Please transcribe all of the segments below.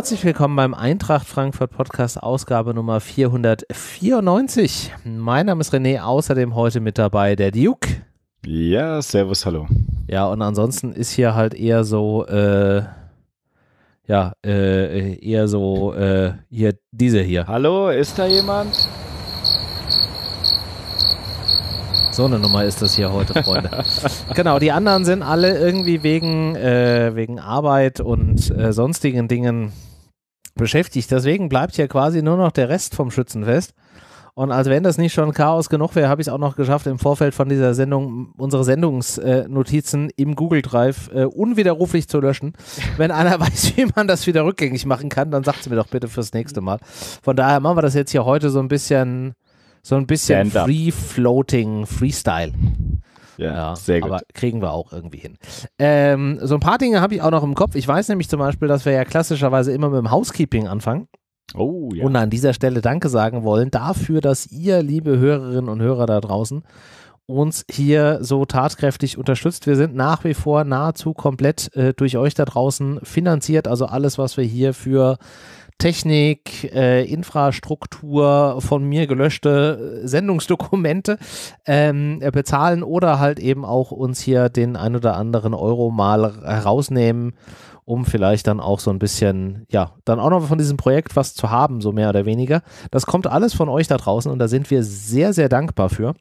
Herzlich willkommen beim Eintracht Frankfurt Podcast Ausgabe Nummer 494. Mein Name ist René, außerdem heute mit dabei der Duke. Ja, servus, hallo. Ja, und ansonsten ist hier halt eher so, äh, ja, äh, eher so, äh, hier, diese hier. Hallo, ist da jemand? So eine Nummer ist das hier heute, Freunde. genau, die anderen sind alle irgendwie wegen, äh, wegen Arbeit und äh, sonstigen Dingen beschäftigt. Deswegen bleibt hier quasi nur noch der Rest vom Schützenfest. Und als wenn das nicht schon Chaos genug wäre, habe ich es auch noch geschafft, im Vorfeld von dieser Sendung unsere Sendungsnotizen im Google Drive äh, unwiderruflich zu löschen. Wenn einer weiß, wie man das wieder rückgängig machen kann, dann sagt es mir doch bitte fürs nächste Mal. Von daher machen wir das jetzt hier heute so ein bisschen so ein bisschen Free-Floating Freestyle. Ja, ja, sehr gut. Aber kriegen wir auch irgendwie hin. Ähm, so ein paar Dinge habe ich auch noch im Kopf. Ich weiß nämlich zum Beispiel, dass wir ja klassischerweise immer mit dem Housekeeping anfangen. Oh, ja. Und an dieser Stelle Danke sagen wollen dafür, dass ihr, liebe Hörerinnen und Hörer da draußen, uns hier so tatkräftig unterstützt. Wir sind nach wie vor nahezu komplett äh, durch euch da draußen finanziert. Also alles, was wir hier für Technik, äh, Infrastruktur, von mir gelöschte äh, Sendungsdokumente ähm, äh, bezahlen oder halt eben auch uns hier den ein oder anderen Euro mal herausnehmen, um vielleicht dann auch so ein bisschen, ja, dann auch noch von diesem Projekt was zu haben, so mehr oder weniger. Das kommt alles von euch da draußen und da sind wir sehr, sehr dankbar für.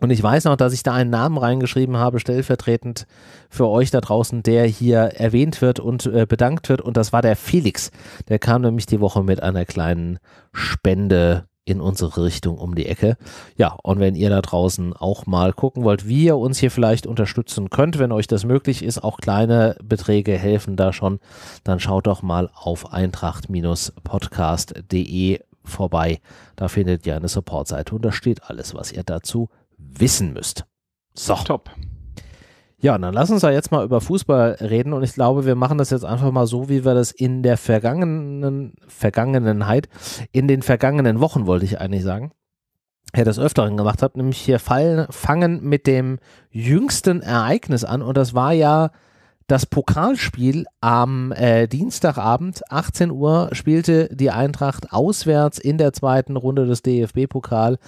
Und ich weiß noch, dass ich da einen Namen reingeschrieben habe, stellvertretend für euch da draußen, der hier erwähnt wird und äh, bedankt wird. Und das war der Felix. Der kam nämlich die Woche mit einer kleinen Spende in unsere Richtung um die Ecke. Ja, und wenn ihr da draußen auch mal gucken wollt, wie ihr uns hier vielleicht unterstützen könnt, wenn euch das möglich ist, auch kleine Beträge helfen da schon, dann schaut doch mal auf eintracht-podcast.de vorbei. Da findet ihr eine Supportseite und da steht alles, was ihr dazu wissen müsst. So. Top. Ja, dann lass uns da jetzt mal über Fußball reden und ich glaube, wir machen das jetzt einfach mal so, wie wir das in der vergangenen Vergangenheit, in den vergangenen Wochen wollte ich eigentlich sagen, ja, das öfteren gemacht habe, nämlich hier fallen, fangen mit dem jüngsten Ereignis an und das war ja das Pokalspiel am äh, Dienstagabend, 18 Uhr, spielte die Eintracht auswärts in der zweiten Runde des DFB-Pokal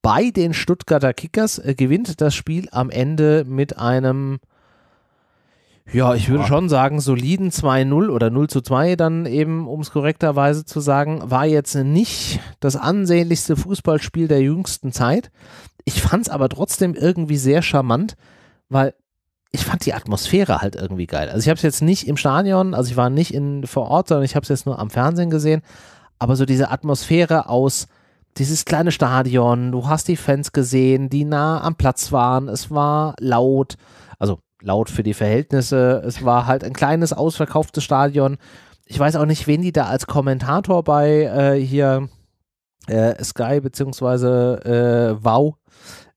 bei den Stuttgarter Kickers, äh, gewinnt das Spiel am Ende mit einem, ja, ich würde schon sagen, soliden 2-0 oder 0 zu 2 dann eben, um es korrekterweise zu sagen, war jetzt nicht das ansehnlichste Fußballspiel der jüngsten Zeit. Ich fand es aber trotzdem irgendwie sehr charmant, weil ich fand die Atmosphäre halt irgendwie geil. Also ich habe es jetzt nicht im Stadion, also ich war nicht in, vor Ort, sondern ich habe es jetzt nur am Fernsehen gesehen. Aber so diese Atmosphäre aus dieses kleine Stadion, du hast die Fans gesehen, die nah am Platz waren, es war laut, also laut für die Verhältnisse, es war halt ein kleines ausverkauftes Stadion. Ich weiß auch nicht, wen die da als Kommentator bei äh, hier äh, Sky beziehungsweise äh, Wow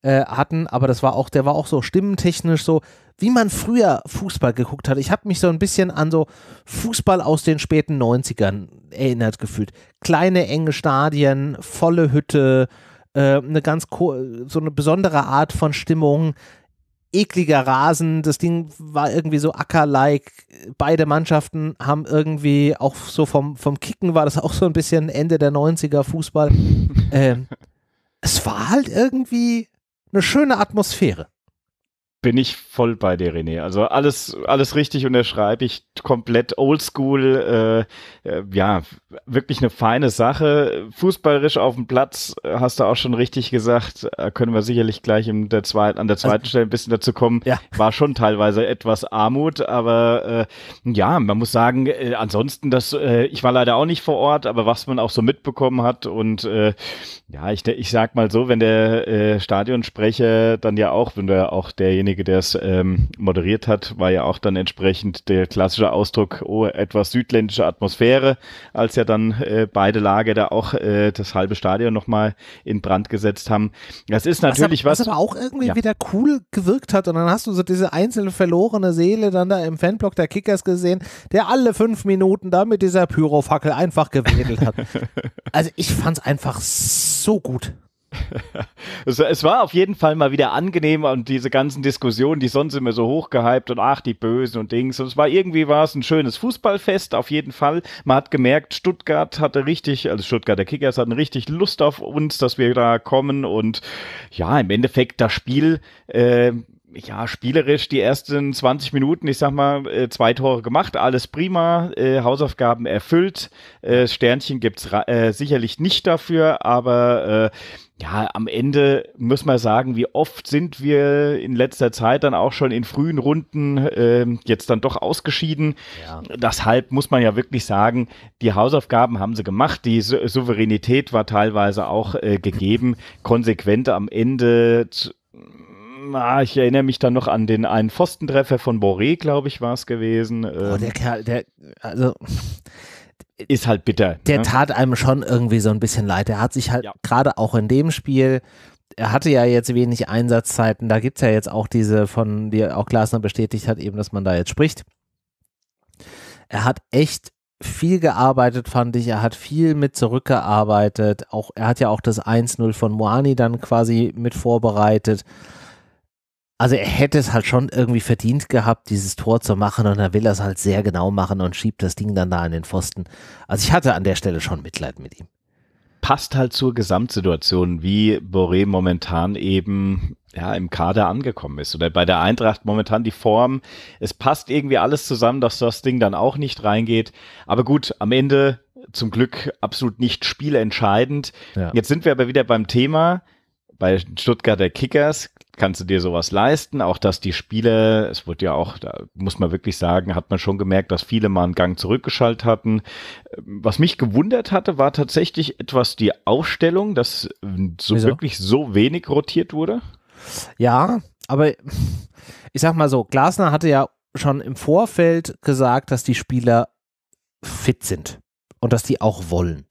äh, hatten, aber das war auch, der war auch so stimmentechnisch so, wie man früher Fußball geguckt hat. Ich habe mich so ein bisschen an so Fußball aus den späten 90ern erinnert gefühlt. Kleine, enge Stadien, volle Hütte, äh, eine ganz so eine besondere Art von Stimmung, ekliger Rasen, das Ding war irgendwie so Acker-like. Beide Mannschaften haben irgendwie auch so vom, vom Kicken war das auch so ein bisschen Ende der 90er Fußball. ähm, es war halt irgendwie eine schöne Atmosphäre bin ich voll bei dir, René. Also alles, alles richtig unterschreibe ich komplett oldschool. Äh, äh, ja, wirklich eine feine Sache. Fußballerisch auf dem Platz, äh, hast du auch schon richtig gesagt. Da können wir sicherlich gleich in der zweiten, an der zweiten also, Stelle ein bisschen dazu kommen. Ja. War schon teilweise etwas Armut, aber äh, ja, man muss sagen, äh, ansonsten, das, äh, ich war leider auch nicht vor Ort, aber was man auch so mitbekommen hat und äh, ja, ich, ich sag mal so, wenn der äh, Stadionsprecher dann ja auch, wenn der auch derjenige derjenige, der es ähm, moderiert hat, war ja auch dann entsprechend der klassische Ausdruck, oh, etwas südländische Atmosphäre, als ja dann äh, beide Lager da auch äh, das halbe Stadion nochmal in Brand gesetzt haben. Das ist natürlich was. Was, was aber auch irgendwie ja. wieder cool gewirkt hat und dann hast du so diese einzelne verlorene Seele dann da im Fanblock der Kickers gesehen, der alle fünf Minuten da mit dieser Pyrofackel einfach gewedelt hat. also ich fand's einfach so gut. Es, es, war auf jeden Fall mal wieder angenehm und diese ganzen Diskussionen, die sonst immer so hochgehypt und ach, die Bösen und Dings. Und es war irgendwie war es ein schönes Fußballfest, auf jeden Fall. Man hat gemerkt, Stuttgart hatte richtig, also Stuttgarter Kickers hatten richtig Lust auf uns, dass wir da kommen und ja, im Endeffekt das Spiel, äh, ja, spielerisch die ersten 20 Minuten, ich sag mal, äh, zwei Tore gemacht, alles prima, äh, Hausaufgaben erfüllt, äh, Sternchen gibt's äh, sicherlich nicht dafür, aber äh, ja, am Ende muss man sagen, wie oft sind wir in letzter Zeit dann auch schon in frühen Runden äh, jetzt dann doch ausgeschieden. Ja. Deshalb muss man ja wirklich sagen, die Hausaufgaben haben sie gemacht, die Sou Souveränität war teilweise auch äh, gegeben, konsequent am Ende Ah, ich erinnere mich dann noch an den einen Pfostentreffer von Boré, glaube ich, war es gewesen. Oh, der ähm, Kerl, der, also ist halt bitter. Der ne? tat einem schon irgendwie so ein bisschen leid. Er hat sich halt ja. gerade auch in dem Spiel, er hatte ja jetzt wenig Einsatzzeiten. Da gibt es ja jetzt auch diese von, die auch Glasner bestätigt hat, eben, dass man da jetzt spricht. Er hat echt viel gearbeitet, fand ich. Er hat viel mit zurückgearbeitet. Auch, er hat ja auch das 1-0 von Moani dann quasi mit vorbereitet also er hätte es halt schon irgendwie verdient gehabt, dieses Tor zu machen und er will das halt sehr genau machen und schiebt das Ding dann da an den Pfosten. Also ich hatte an der Stelle schon Mitleid mit ihm. Passt halt zur Gesamtsituation, wie Boré momentan eben ja, im Kader angekommen ist. Oder bei der Eintracht momentan die Form. Es passt irgendwie alles zusammen, dass das Ding dann auch nicht reingeht. Aber gut, am Ende zum Glück absolut nicht spielentscheidend. Ja. Jetzt sind wir aber wieder beim Thema bei Stuttgarter Kickers kannst du dir sowas leisten. Auch dass die Spiele, es wurde ja auch, da muss man wirklich sagen, hat man schon gemerkt, dass viele mal einen Gang zurückgeschaltet hatten. Was mich gewundert hatte, war tatsächlich etwas die Aufstellung, dass so Wieso? wirklich so wenig rotiert wurde. Ja, aber ich sag mal so, Glasner hatte ja schon im Vorfeld gesagt, dass die Spieler fit sind und dass die auch wollen.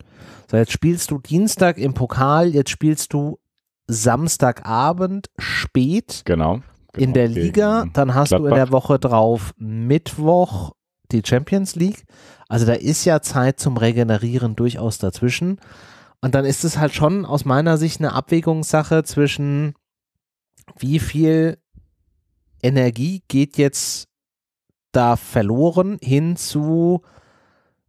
So, jetzt spielst du Dienstag im Pokal, jetzt spielst du Samstagabend spät genau, genau in der Liga. Dann hast Gladbach. du in der Woche drauf Mittwoch die Champions League. Also da ist ja Zeit zum Regenerieren durchaus dazwischen. Und dann ist es halt schon aus meiner Sicht eine Abwägungssache zwischen wie viel Energie geht jetzt da verloren hin zu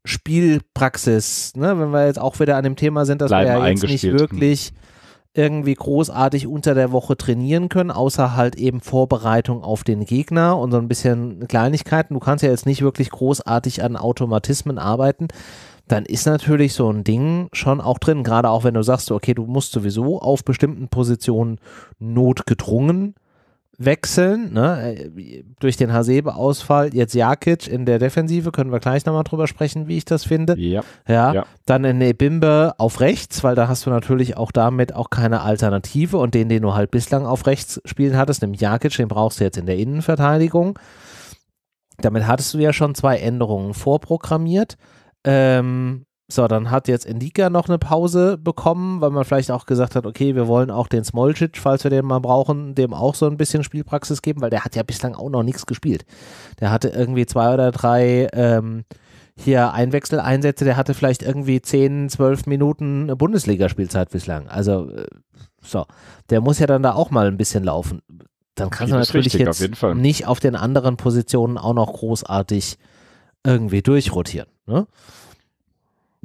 Spielpraxis. Ne? Wenn wir jetzt auch wieder an dem Thema sind, dass Bleiben wir ja jetzt nicht wirklich irgendwie großartig unter der Woche trainieren können, außer halt eben Vorbereitung auf den Gegner und so ein bisschen Kleinigkeiten. Du kannst ja jetzt nicht wirklich großartig an Automatismen arbeiten. Dann ist natürlich so ein Ding schon auch drin, gerade auch wenn du sagst, okay, du musst sowieso auf bestimmten Positionen notgedrungen wechseln, ne? Durch den Hasebe-Ausfall, jetzt Jakic in der Defensive, können wir gleich nochmal drüber sprechen, wie ich das finde. Ja. ja. ja. Dann in Nebimbe auf rechts, weil da hast du natürlich auch damit auch keine Alternative und den, den du halt bislang auf rechts spielen hattest, nämlich Jakic, den brauchst du jetzt in der Innenverteidigung. Damit hattest du ja schon zwei Änderungen vorprogrammiert. Ähm, so, dann hat jetzt Indika noch eine Pause bekommen, weil man vielleicht auch gesagt hat, okay, wir wollen auch den Smolcic, falls wir den mal brauchen, dem auch so ein bisschen Spielpraxis geben, weil der hat ja bislang auch noch nichts gespielt. Der hatte irgendwie zwei oder drei ähm, hier Einwechseleinsätze, der hatte vielleicht irgendwie 10, 12 Minuten Bundesligaspielzeit bislang. Also, äh, so, der muss ja dann da auch mal ein bisschen laufen. Dann kannst du natürlich richtig, jetzt auf nicht auf den anderen Positionen auch noch großartig irgendwie durchrotieren. Ne?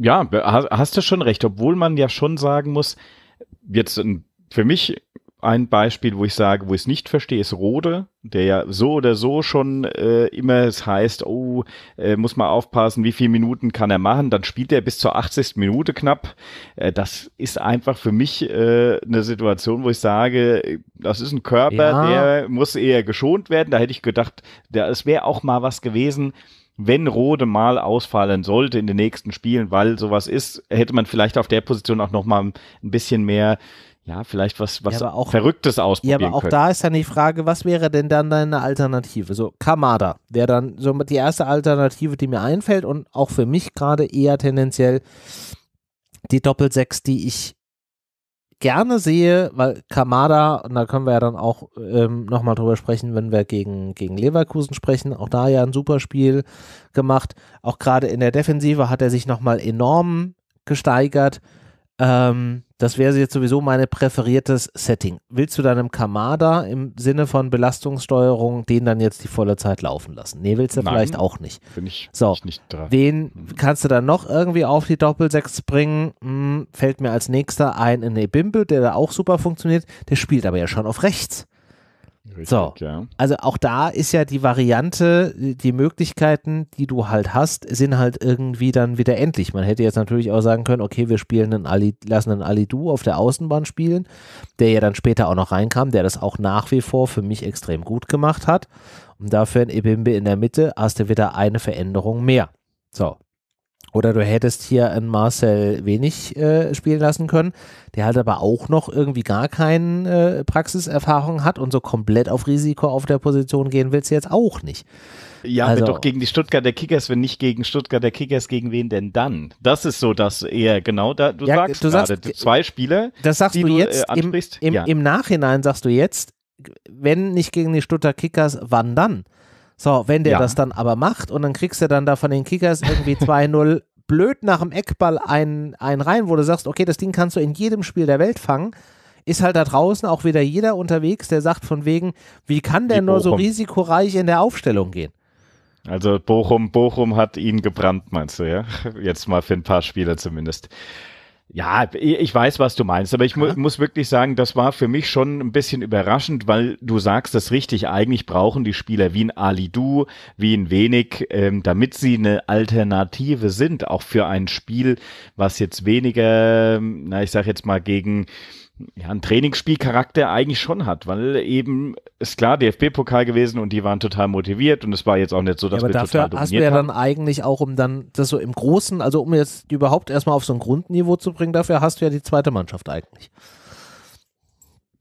Ja, hast du schon recht, obwohl man ja schon sagen muss, jetzt für mich ein Beispiel, wo ich sage, wo ich es nicht verstehe, ist Rode, der ja so oder so schon äh, immer es heißt, oh, äh, muss man aufpassen, wie viele Minuten kann er machen, dann spielt er bis zur 80. Minute knapp. Äh, das ist einfach für mich äh, eine Situation, wo ich sage, das ist ein Körper, ja. der muss eher geschont werden. Da hätte ich gedacht, es wäre auch mal was gewesen, wenn Rode mal ausfallen sollte in den nächsten Spielen, weil sowas ist, hätte man vielleicht auf der Position auch noch mal ein bisschen mehr ja, vielleicht was, was ja, auch, Verrücktes ausprobieren Ja, aber auch können. da ist dann die Frage, was wäre denn dann deine Alternative? So, Kamada wäre dann so die erste Alternative, die mir einfällt und auch für mich gerade eher tendenziell die Doppelsechs, die ich gerne sehe, weil Kamada, und da können wir ja dann auch ähm, nochmal drüber sprechen, wenn wir gegen, gegen Leverkusen sprechen, auch da ja ein super Spiel gemacht. Auch gerade in der Defensive hat er sich nochmal enorm gesteigert. Ähm, das wäre jetzt sowieso mein präferiertes Setting. Willst du dann im Kamada im Sinne von Belastungssteuerung den dann jetzt die volle Zeit laufen lassen? Nee, willst du Nein, vielleicht auch nicht. Bin ich, So, ich nicht dran. Wen kannst du dann noch irgendwie auf die Doppelsechs bringen? Hm, fällt mir als nächster ein in Ebimbe, der da auch super funktioniert. Der spielt aber ja schon auf rechts. Richtig, so. Ja. Also auch da ist ja die Variante, die Möglichkeiten, die du halt hast, sind halt irgendwie dann wieder endlich. Man hätte jetzt natürlich auch sagen können, okay, wir spielen einen Ali, lassen einen Alidu auf der Außenbahn spielen, der ja dann später auch noch reinkam, der das auch nach wie vor für mich extrem gut gemacht hat. Und dafür ein Ebimbe in der Mitte hast du wieder eine Veränderung mehr. So. Oder du hättest hier einen Marcel wenig äh, spielen lassen können, der halt aber auch noch irgendwie gar keine äh, Praxiserfahrung hat und so komplett auf Risiko auf der Position gehen willst du jetzt auch nicht. Ja, Also- aber doch gegen die Stuttgarter Kickers, wenn nicht gegen Stuttgarter Kickers, gegen wen denn dann? Das ist so, dass eher genau da, du Ja, sagst du gerade, sagst- zwei Spieler, Das sagst die du du, jetzt äh, im, ansprichst? im, Ja. im Nachhinein sagst du jetzt, wenn nicht gegen die Stuttgart Kickers, wann dann? So, wenn der Ja. das dann aber macht und dann kriegst du dann da von den Kickers irgendwie 2-0 blöd nach dem Eckball einen, einen rein, wo du sagst, okay, das Ding kannst du in jedem Spiel der Welt fangen, ist halt da draußen auch wieder jeder unterwegs, der sagt von wegen, wie kann der nur so risikoreich in der Aufstellung gehen? Also Bochum, Bochum hat ihn gebrannt, meinst du, ja? Jetzt mal für ein paar Spieler zumindest. Ja, ich weiß, was du meinst, aber ich mu muss wirklich sagen, das war für mich schon ein bisschen überraschend, weil du sagst das richtig, eigentlich brauchen die Spieler wie ein Ali Du, wie ein Wenig, ähm, damit sie eine Alternative sind, auch für ein Spiel, was jetzt weniger, na, ich sag jetzt mal gegen ja, einen Trainingsspielcharakter eigentlich schon hat, weil eben ist klar DFB-Pokal gewesen und die waren total motiviert und es war jetzt auch nicht so, dass Ja, aber wir dafür total hast du ja haben. dann eigentlich auch, um dann das so im Großen, also um jetzt überhaupt erstmal auf so ein Grundniveau zu bringen, dafür hast du ja die zweite Mannschaft eigentlich.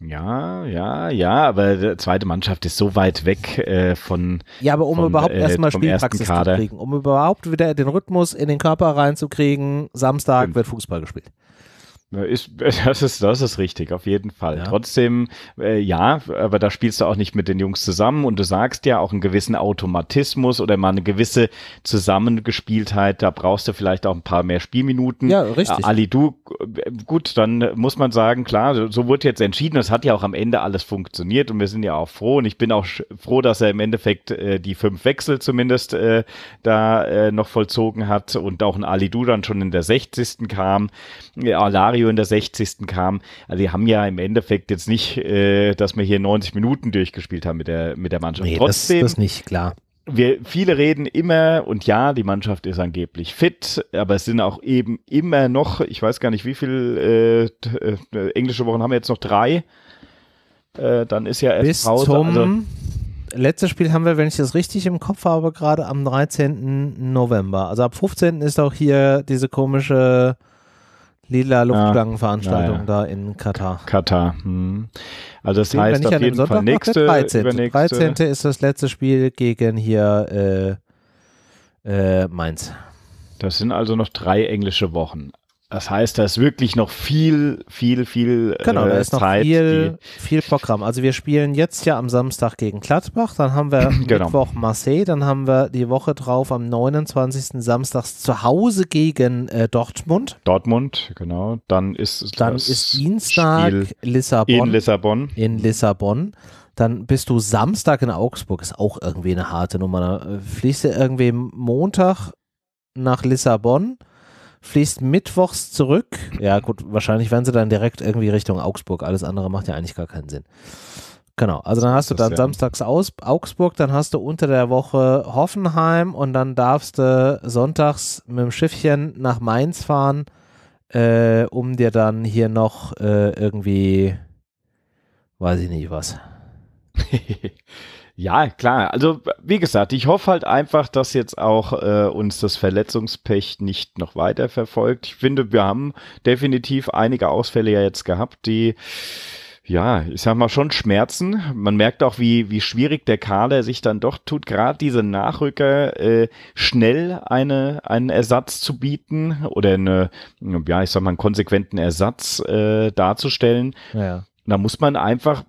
Ja, ja, ja, aber die zweite Mannschaft ist so weit weg äh, von. Ja, aber um Vom, überhaupt äh, erstmal ersten Spielpraxis zu kriegen, um überhaupt wieder den Rhythmus in den Körper reinzukriegen, Samstag Stimmt. wird Fußball gespielt. Ist, das, ist, das ist richtig, auf jeden Fall. Ja. Trotzdem, äh, ja, aber da spielst du auch nicht mit den Jungs zusammen und du sagst ja auch einen gewissen Automatismus oder mal eine gewisse Zusammengespieltheit, da brauchst du vielleicht auch ein paar mehr Spielminuten. Ja, richtig. Äh, Ali Du, gut, dann muss man sagen, klar, so- wurde jetzt entschieden, es hat ja auch am Ende alles funktioniert und wir sind ja auch froh und ich bin auch froh, dass er im Endeffekt äh, die fünf Wechsel zumindest äh, da äh, noch vollzogen hat und auch ein Ali Du dann schon in der 60. kam, äh, Alario in der 60. kam. Also die haben ja im Endeffekt jetzt nicht, äh, dass wir hier 90 Minuten durchgespielt haben mit der, mit der Mannschaft. Nee, das, Trotzdem, das nicht, klar. wir, viele reden immer, und ja, die Mannschaft ist angeblich fit, aber es sind auch eben immer noch, ich weiß gar nicht, wie viel äh, äh, englische Wochen haben wir jetzt noch drei. Äh, dann ist ja erst Bis Pause. zum also, letztes Spiel haben wir, wenn ich das richtig im Kopf habe, gerade am 13. November. Also ab 15. ist auch hier diese komische lila Luftschlangenveranstaltung ja. da in Katar. Katar. Hm. Also das Sehen heißt nicht auf an dem jeden Fall Sonntag noch? nächste, Der 13. übernächste. 13. ist das letzte Spiel gegen hier äh, äh, Mainz. Das sind also noch drei englische Wochen. Das heißt, da ist wirklich noch viel, viel, viel Genau, da äh, ist noch Zeit. viel, viel Programm. Also wir spielen jetzt ja am Samstag gegen Gladbach, dann haben wir Genau. Mittwoch Marseille, dann haben wir die Woche drauf am 29. Samstags zu Hause gegen äh, Dortmund. Dortmund, genau. Dann ist Dann ist Dienstag Spiel Lissabon. in Lissabon. in Lissabon. Dann bist du Samstag in Augsburg, ist auch irgendwie eine harte Nummer. Da äh, fliegst du irgendwie Montag nach Lissabon, fließt mittwochs zurück. Ja, gut, wahrscheinlich werden sie dann direkt irgendwie Richtung Augsburg. Alles andere macht ja eigentlich gar keinen Sinn. Genau, also dann hast du dann ja. samstags aus, Augsburg, dann hast du unter der Woche Hoffenheim und dann darfst du sonntags mit dem Schiffchen nach Mainz fahren, äh, um dir dann hier noch äh, irgendwie, weiß ich nicht was. ja, klar. Also, wie gesagt, ich hoffe halt einfach, dass jetzt auch äh, uns das Verletzungspech nicht noch weiter verfolgt. Ich finde, wir haben definitiv einige Ausfälle ja jetzt gehabt, die ja, ich sag mal schon Schmerzen. Man merkt auch, wie, wie schwierig der Kader sich dann doch tut, gerade diese Nachrücker äh, schnell eine, einen Ersatz zu bieten oder eine, ja, ich sag mal, einen konsequenten Ersatz äh, darzustellen. Ja. Da muss man einfach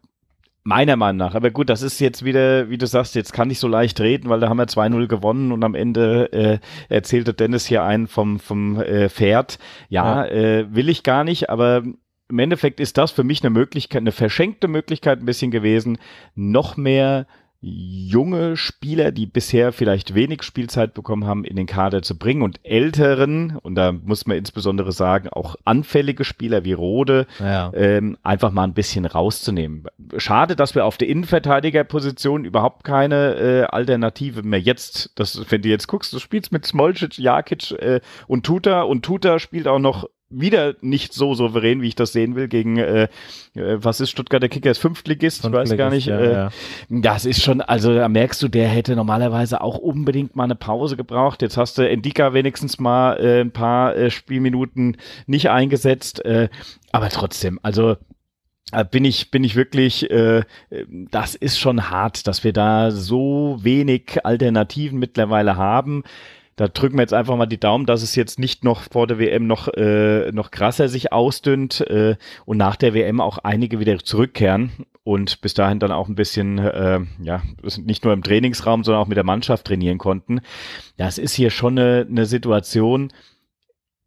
Meiner Meinung nach. Aber gut, das ist jetzt wieder, wie du sagst, jetzt kann ich so leicht reden, weil da haben wir 2-0 gewonnen und am Ende äh, erzählte Dennis hier einen vom, vom äh, Pferd. Ja, ja. Äh, will ich gar nicht, aber im Endeffekt ist das für mich eine Möglichkeit, eine verschenkte Möglichkeit ein bisschen gewesen, noch mehr junge Spieler, die bisher vielleicht wenig Spielzeit bekommen haben, in den Kader zu bringen und älteren, und da muss man insbesondere sagen, auch anfällige Spieler wie Rode, ja. ähm, einfach mal ein bisschen rauszunehmen. Schade, dass wir auf der Innenverteidigerposition überhaupt keine äh, Alternative mehr jetzt, das, wenn du jetzt guckst, du spielst mit Smolcic, Jakic äh, und Tuta und Tuta spielt auch noch wieder nicht so souverän, wie ich das sehen will, gegen, äh, äh was ist Stuttgarter Kickers, Fünftligist, ich weiß gar nicht. Ja, äh, ja. Das ist schon, also da merkst du, der hätte normalerweise auch unbedingt mal eine Pause gebraucht. Jetzt hast du Endika wenigstens mal äh, ein paar äh, Spielminuten nicht eingesetzt, äh, aber trotzdem, also äh, bin ich, bin ich wirklich, äh, das ist schon hart, dass wir da so wenig Alternativen mittlerweile haben da drücken wir jetzt einfach mal die Daumen, dass es jetzt nicht noch vor der WM noch, äh, noch krasser sich ausdünnt äh, und nach der WM auch einige wieder zurückkehren und bis dahin dann auch ein bisschen, äh, ja, nicht nur im Trainingsraum, sondern auch mit der Mannschaft trainieren konnten. Das ist hier schon eine, eine Situation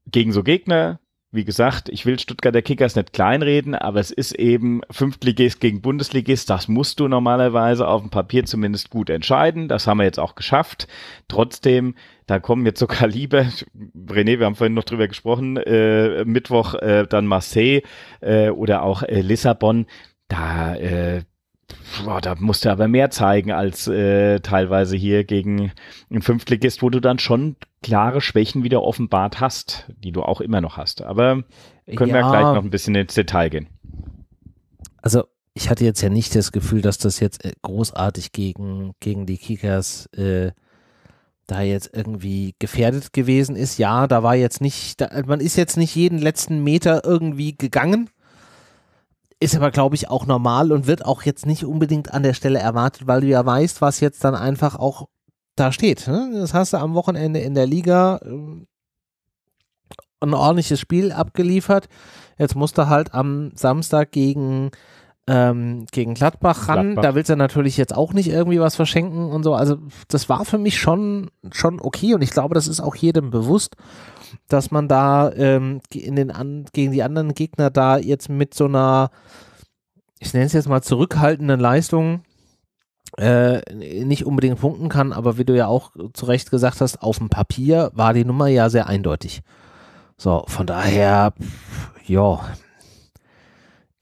gegen so Gegner, wie gesagt, ich will Stuttgarter Kickers nicht kleinreden, aber es ist eben Fünftligist gegen Bundesligist. Das musst du normalerweise auf dem Papier zumindest gut entscheiden. Das haben wir jetzt auch geschafft. Trotzdem, da kommen jetzt so Kaliber. René, wir haben vorhin noch drüber gesprochen. Äh, Mittwoch äh, dann Marseille äh, oder auch äh, Lissabon. Da äh, boah, da musst du aber mehr zeigen als äh, teilweise hier gegen einen Fünftligist, wo du dann schon klare Schwächen wieder offenbart hast, die du auch immer noch hast. Aber können ja, wir gleich noch ein bisschen ins Detail gehen. Also ich hatte jetzt ja nicht das Gefühl, dass das jetzt äh, großartig gegen, gegen die Kickers äh, da jetzt irgendwie gefährdet gewesen ist. Ja, da war jetzt nicht, da, man ist jetzt nicht jeden letzten Meter irgendwie gegangen. Ist aber, glaube ich, auch normal und wird auch jetzt nicht unbedingt an der Stelle erwartet, weil du ja weißt, was jetzt dann einfach auch da steht. Ne? Das hast du am Wochenende in der Liga äh, ein ordentliches Spiel abgeliefert. Jetzt musst du halt am Samstag gegen, ähm, gegen Gladbach ran. Gladbach. Da willst du natürlich jetzt auch nicht irgendwie was verschenken und so. Also das war für mich schon, schon okay und ich glaube, das ist auch jedem bewusst dass man da ähm, in den an, gegen die anderen Gegner da jetzt mit so einer, ich nenne es jetzt mal zurückhaltenden Leistung äh, nicht unbedingt punkten kann, aber wie du ja auch zu Recht gesagt hast, auf dem Papier war die Nummer ja sehr eindeutig. So, von daher, ja,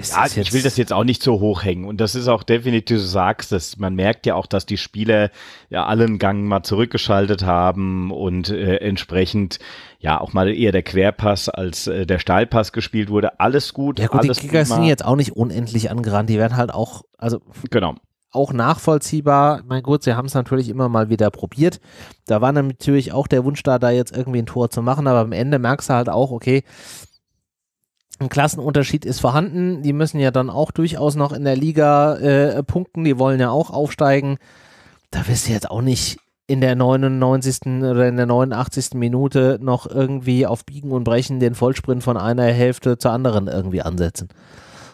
ja, ich will das jetzt auch nicht so hoch hängen. Und das ist auch definitiv, du sagst es, man merkt ja auch, dass die Spieler ja allen Gang mal zurückgeschaltet haben und äh, entsprechend ja auch mal eher der Querpass als äh, der Steilpass gespielt wurde. Alles gut. Ja gut, die Kickers sind jetzt auch nicht unendlich angerannt. Die werden halt auch, also genau. auch nachvollziehbar. Mein Gott, sie haben es natürlich immer mal wieder probiert. Da war natürlich auch der Wunsch da, da jetzt irgendwie ein Tor zu machen, aber am Ende merkst du halt auch, okay, ein Klassenunterschied ist vorhanden. Die müssen ja dann auch durchaus noch in der Liga äh, punkten. Die wollen ja auch aufsteigen. Da wirst du jetzt auch nicht in der 99. oder in der 89. Minute noch irgendwie auf Biegen und Brechen den Vollsprint von einer Hälfte zur anderen irgendwie ansetzen.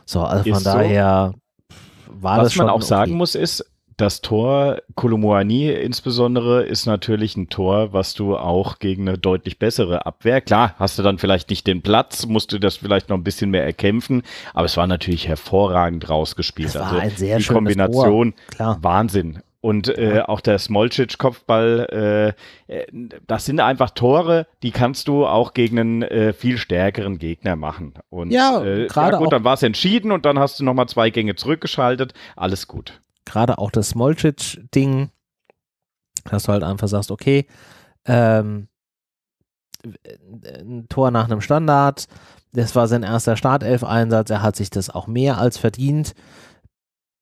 So, also von ist daher so. war Was das schon. Was man auch okay. sagen muss, ist, das Tor Kolomoani insbesondere ist natürlich ein Tor, was du auch gegen eine deutlich bessere Abwehr, klar, hast du dann vielleicht nicht den Platz, musst du das vielleicht noch ein bisschen mehr erkämpfen, aber es war natürlich hervorragend rausgespielt. Das war also ein sehr die Kombination, Wahnsinn. Und äh, auch der Smolcic-Kopfball, äh, äh, das sind einfach Tore, die kannst du auch gegen einen äh, viel stärkeren Gegner machen. Und ja, äh, gerade ja gut, dann war es entschieden und dann hast du nochmal zwei Gänge zurückgeschaltet. Alles gut gerade auch das Smolcic-Ding, dass du halt einfach sagst, okay, ähm, ein Tor nach einem Standard, das war sein erster Startelf-Einsatz, er hat sich das auch mehr als verdient.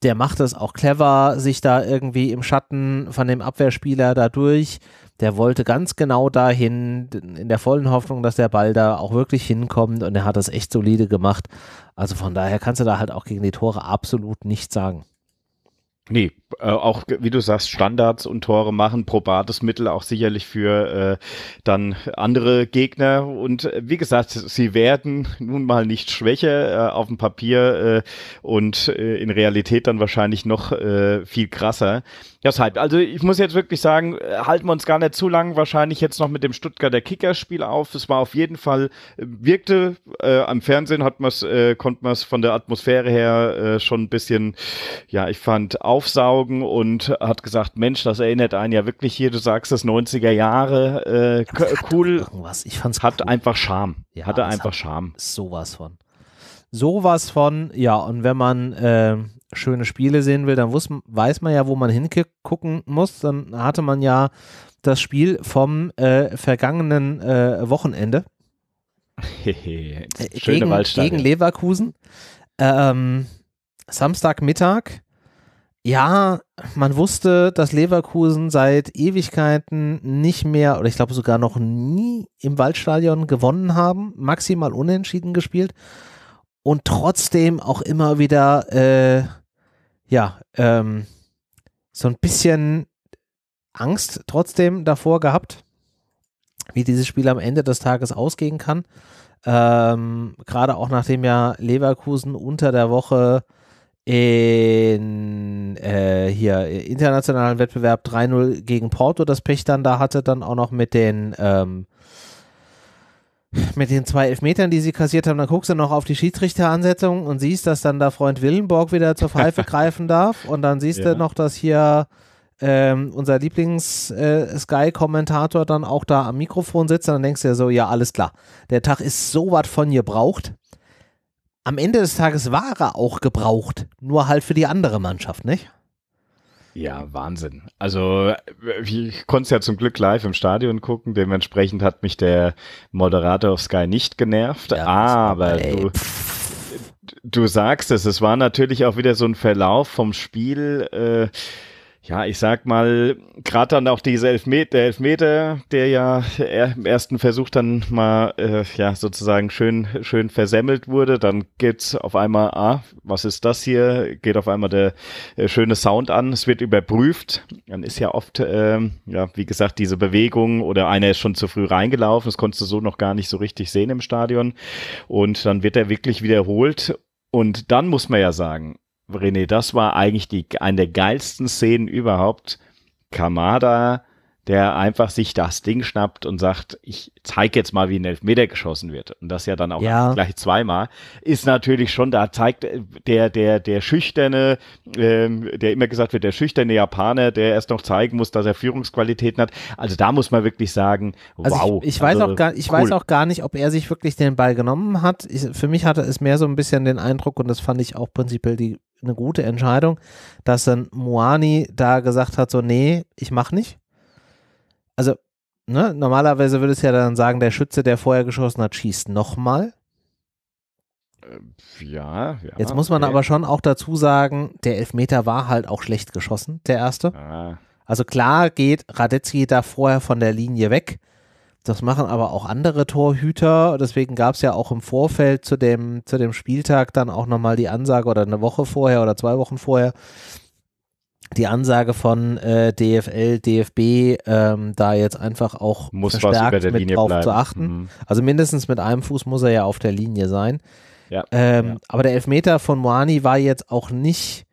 Der macht es auch clever, sich da irgendwie im Schatten von dem Abwehrspieler da durch. Der wollte ganz genau dahin, in der vollen Hoffnung, dass der Ball da auch wirklich hinkommt und er hat das echt solide gemacht. Also von daher kannst du da halt auch gegen die Tore absolut nichts sagen. Nee, äh, auch wie du sagst, Standards und Tore machen, probates Mittel auch sicherlich für äh, dann andere Gegner. Und äh, wie gesagt, sie werden nun mal nicht schwächer äh, auf dem Papier äh, und äh, in Realität dann wahrscheinlich noch äh, viel krasser. Deshalb, also ich muss jetzt wirklich sagen, äh, halten wir uns gar nicht zu lang wahrscheinlich jetzt noch mit dem Stuttgarter Kickerspiel auf. Es war auf jeden Fall, äh, wirkte äh, am Fernsehen hat man äh, konnte man es von der Atmosphäre her äh, schon ein bisschen, ja, ich fand, aufsaugen und hat gesagt, Mensch, das erinnert einen ja wirklich hier, du sagst es 90er Jahre, äh, cool. Irgendwas. Ich fand's Hat cool. einfach Charme. Ja, Hatte einfach hat Charme. Sowas von. Sowas von, ja, und wenn man äh, schöne Spiele sehen will, dann wuss, weiß man ja, wo man hingucken muss. Dann hatte man ja das Spiel vom äh, vergangenen äh, Wochenende äh, Schöne gegen, gegen Leverkusen. Ähm, Samstagmittag. Ja, man wusste, dass Leverkusen seit Ewigkeiten nicht mehr, oder ich glaube sogar noch nie im Waldstadion gewonnen haben, maximal unentschieden gespielt und trotzdem auch immer wieder, äh, ja, ähm, so ein bisschen Angst trotzdem davor gehabt, wie dieses Spiel am Ende des Tages ausgehen kann. Ähm, Gerade auch nachdem ja Leverkusen unter der Woche in äh, hier internationalen Wettbewerb 3-0 gegen Porto das Pech dann da hatte, dann auch noch mit den ähm, mit den zwei Elfmetern, die sie kassiert haben, dann guckst du noch auf die Schiedsrichteransetzung und siehst, dass dann da Freund Willenborg wieder zur Pfeife greifen darf und dann siehst Ja. du noch, dass hier ähm, unser Lieblings-Sky-Kommentator dann auch da am Mikrofon sitzt und dann denkst du dir so, ja, alles klar, der Tag ist so was von gebraucht. Am Ende des Tages war er auch gebraucht, nur halt für die andere Mannschaft, nicht? Ja, Wahnsinn. Also äh, ich konnte es ja zum Glück live im Stadion gucken. Dementsprechend hat mich der Moderator auf Sky nicht genervt. Ja, aber ey, du, du sagst es, es war natürlich auch wieder so ein Verlauf vom Spiel. Äh, ja, ich sag mal, gerade dann auch diese Elfmeter, der Elfmeter, der ja im ersten Versuch dann mal äh, ja sozusagen schön schön versemmelt wurde, dann geht's auf einmal, ah, was ist das hier? Geht auf einmal der äh, schöne Sound an, es wird überprüft. Dann ist ja oft, ähm, ja, wie gesagt, diese Bewegung oder einer ist schon zu früh reingelaufen, das konntest du so noch gar nicht so richtig sehen im Stadion. Und dann wird er wirklich wiederholt. Und dann muss man ja sagen, René, das war eigentlich die, eine der geilsten Szenen überhaupt. Kamada, der einfach sich das Ding schnappt und sagt, ich zeig jetzt mal, wie ein Elfmeter geschossen wird. Und das ja dann auch Ja. gleich zweimal. Ist natürlich schon, da zeigt der, der, der schüchterne, ähm, der immer gesagt wird, der schüchterne Japaner, der erst noch zeigen muss, dass er Führungsqualitäten hat. Also da muss man wirklich sagen, Also wow. ich, ich, weiß also auch gar, ich cool. weiß auch gar nicht, ob er sich wirklich den Ball genommen hat. Ich, für mich hatte es mehr so ein bisschen den Eindruck, und das fand ich auch prinzipiell die, eine gute Entscheidung, dass dann Moani da gesagt hat, so, nee, ich mach nicht. Also, ne, normalerweise würde es ja dann sagen, der Schütze, der vorher geschossen hat, schießt nochmal. Ja, ja. Jetzt muss man okay. aber schon auch dazu sagen, der Elfmeter war halt auch schlecht geschossen, der erste. Ah, Also klar geht Radetzky da vorher von der Linie weg. Das machen aber auch andere Torhüter. Deswegen gab es ja auch im Vorfeld zu dem, zu dem Spieltag dann auch nochmal die Ansage oder eine Woche vorher oder zwei Wochen vorher die Ansage von äh, DFL, DFB, ähm, da jetzt einfach auch muss verstärkt mit Linie drauf bleiben. zu achten. Mhm. Also mindestens mit einem Fuß muss er ja auf der Linie sein. Ja, Ähm, ja. Aber der Elfmeter von Moani war jetzt auch nicht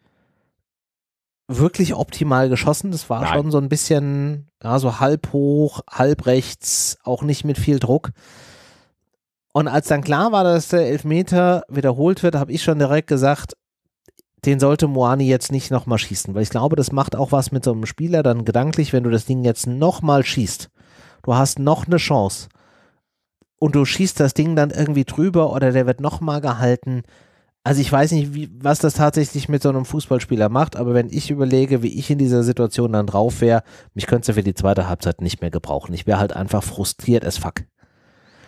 wirklich optimal geschossen. Das war Nein. schon so ein bisschen, ja, so halb hoch, halb rechts, auch nicht mit viel Druck. Und als dann klar war, dass der Elfmeter wiederholt wird, habe ich schon direkt gesagt, den sollte Moani jetzt nicht nochmal schießen, weil ich glaube, das macht auch was mit so einem Spieler dann gedanklich, wenn du das Ding jetzt nochmal schießt. Du hast noch eine Chance und du schießt das Ding dann irgendwie drüber oder der wird nochmal gehalten. Also ich weiß nicht, wie, was das tatsächlich mit so einem Fußballspieler macht, aber wenn ich überlege, wie ich in dieser Situation dann drauf wäre, mich könntest du für die zweite Halbzeit nicht mehr gebrauchen. Ich wäre halt einfach frustriert as fuck.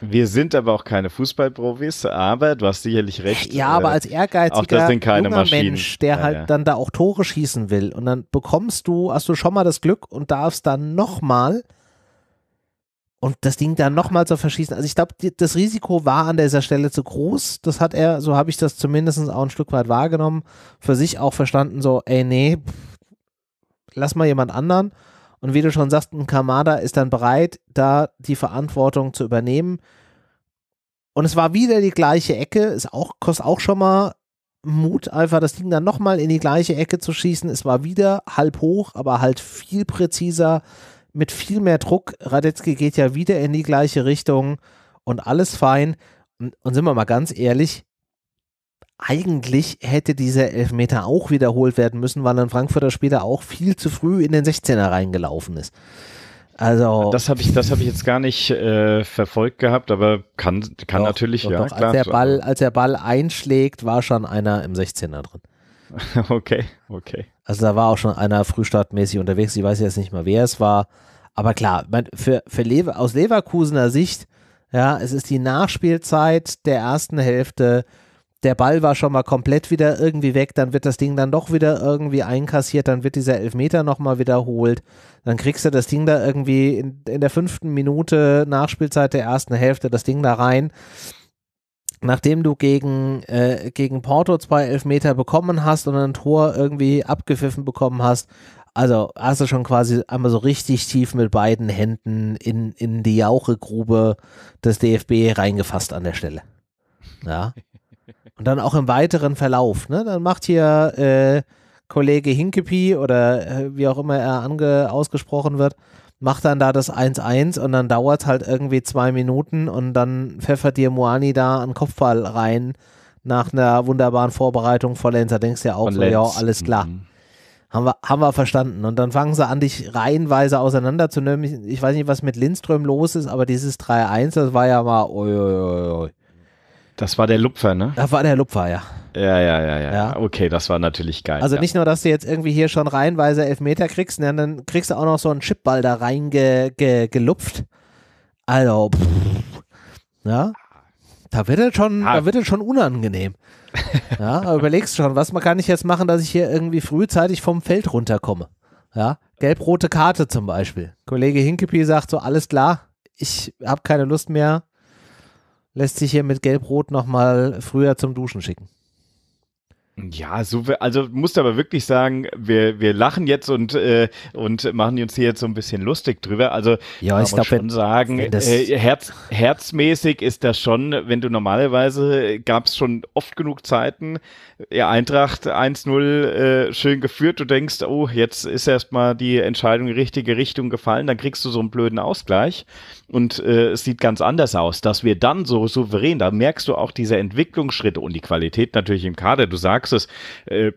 Wir sind aber auch keine Fußballprofis, aber du hast sicherlich recht. Ja, aber äh, als auch ehrgeiziger das sind keine junger Maschinen. Mensch, der Ja, halt ja. dann da auch Tore schießen will und dann bekommst du, hast du schon mal das Glück und darfst dann nochmal und das Ding dann nochmal zu verschießen. Also ich glaube, das Risiko war an dieser Stelle zu groß. Das hat er, so habe ich das zumindest auch ein Stück weit wahrgenommen, für sich auch verstanden, so, ey, nee, lass mal jemand anderen. Und wie du schon sagst, ein Kamada ist dann bereit, da die Verantwortung zu übernehmen. Und es war wieder die gleiche Ecke. Es auch, kostet auch schon mal Mut, einfach das Ding dann nochmal in die gleiche Ecke zu schießen. Es war wieder halb hoch, aber halt viel präziser, mit viel mehr Druck. Radetzky geht ja wieder in die gleiche Richtung und alles fein. Und, und sind wir mal ganz ehrlich, eigentlich hätte dieser Elfmeter auch wiederholt werden müssen, weil ein Frankfurter Spieler auch viel zu früh in den 16er reingelaufen ist. Also das habe ich, das habe ich jetzt gar nicht äh, verfolgt gehabt, aber kann, kann doch, natürlich doch, ja doch. Klar. Als der Ball, als der Ball einschlägt, war schon einer im 16er drin. okay, okay. Also da war auch schon einer frühstartmäßig unterwegs. Ich weiß jetzt nicht mal, wer es war, aber klar, für, für Lever, aus Leverkusener Sicht, ja, es ist die Nachspielzeit der ersten Hälfte der Ball war schon mal komplett wieder irgendwie weg, dann wird das Ding dann doch wieder irgendwie einkassiert, dann wird dieser Elfmeter nochmal wiederholt, dann kriegst du das Ding da irgendwie in, in der fünften Minute Nachspielzeit der ersten Hälfte das Ding da rein. Nachdem du gegen, äh, gegen Porto zwei Elfmeter bekommen hast und ein Tor irgendwie abgepfiffen bekommen hast, also hast du schon quasi einmal so richtig tief mit beiden Händen in, in die Jauchegrube des DFB reingefasst an der Stelle. Ja. Und dann auch im weiteren Verlauf. Ne? Dann macht hier äh, Kollege Hinkepi oder äh, wie auch immer er ange ausgesprochen wird, macht dann da das 1-1 und dann dauert es halt irgendwie zwei Minuten und dann pfeffert dir Moani da einen Kopfball rein nach einer wunderbaren Vorbereitung vor Lenz. Da denkst du ja auch so, ja, alles klar. Mhm. Haben wir, haben wir verstanden. Und dann fangen sie an, dich reihenweise auseinanderzunehmen. Ich weiß nicht, was mit Lindström los ist, aber dieses 3-1, das war ja mal, oi, oi, oi. Das war der Lupfer, ne? Das war der Lupfer, ja. Ja, ja, ja, ja. ja. Okay, das war natürlich geil. Also ja. nicht nur, dass du jetzt irgendwie hier schon reihenweise Elfmeter kriegst, sondern dann kriegst du auch noch so einen Chipball da rein ge. Also, pff, ja. Da wird es schon, ah. da wird es schon unangenehm. ja, überlegst schon, was kann ich jetzt machen, dass ich hier irgendwie frühzeitig vom Feld runterkomme? Ja, gelb-rote Karte zum Beispiel. Kollege Hinkepi sagt so, alles klar, ich habe keine Lust mehr, lässt sich hier mit Gelb-Rot nochmal früher zum Duschen schicken. Ja, so, also musst aber wirklich sagen, wir, wir lachen jetzt und, äh, und machen uns hier jetzt so ein bisschen lustig drüber. Also ja, ich glaube schon sagen, äh, Herz, herzmäßig ist das schon, wenn du normalerweise gab es schon oft genug Zeiten, ja, Eintracht 1-0 äh, schön geführt, du denkst, oh, jetzt ist erstmal die Entscheidung in die richtige Richtung gefallen, dann kriegst du so einen blöden Ausgleich und äh, es sieht ganz anders aus, dass wir dann so souverän, da merkst du auch diese Entwicklungsschritte und die Qualität natürlich im Kader. Du sagst es, äh,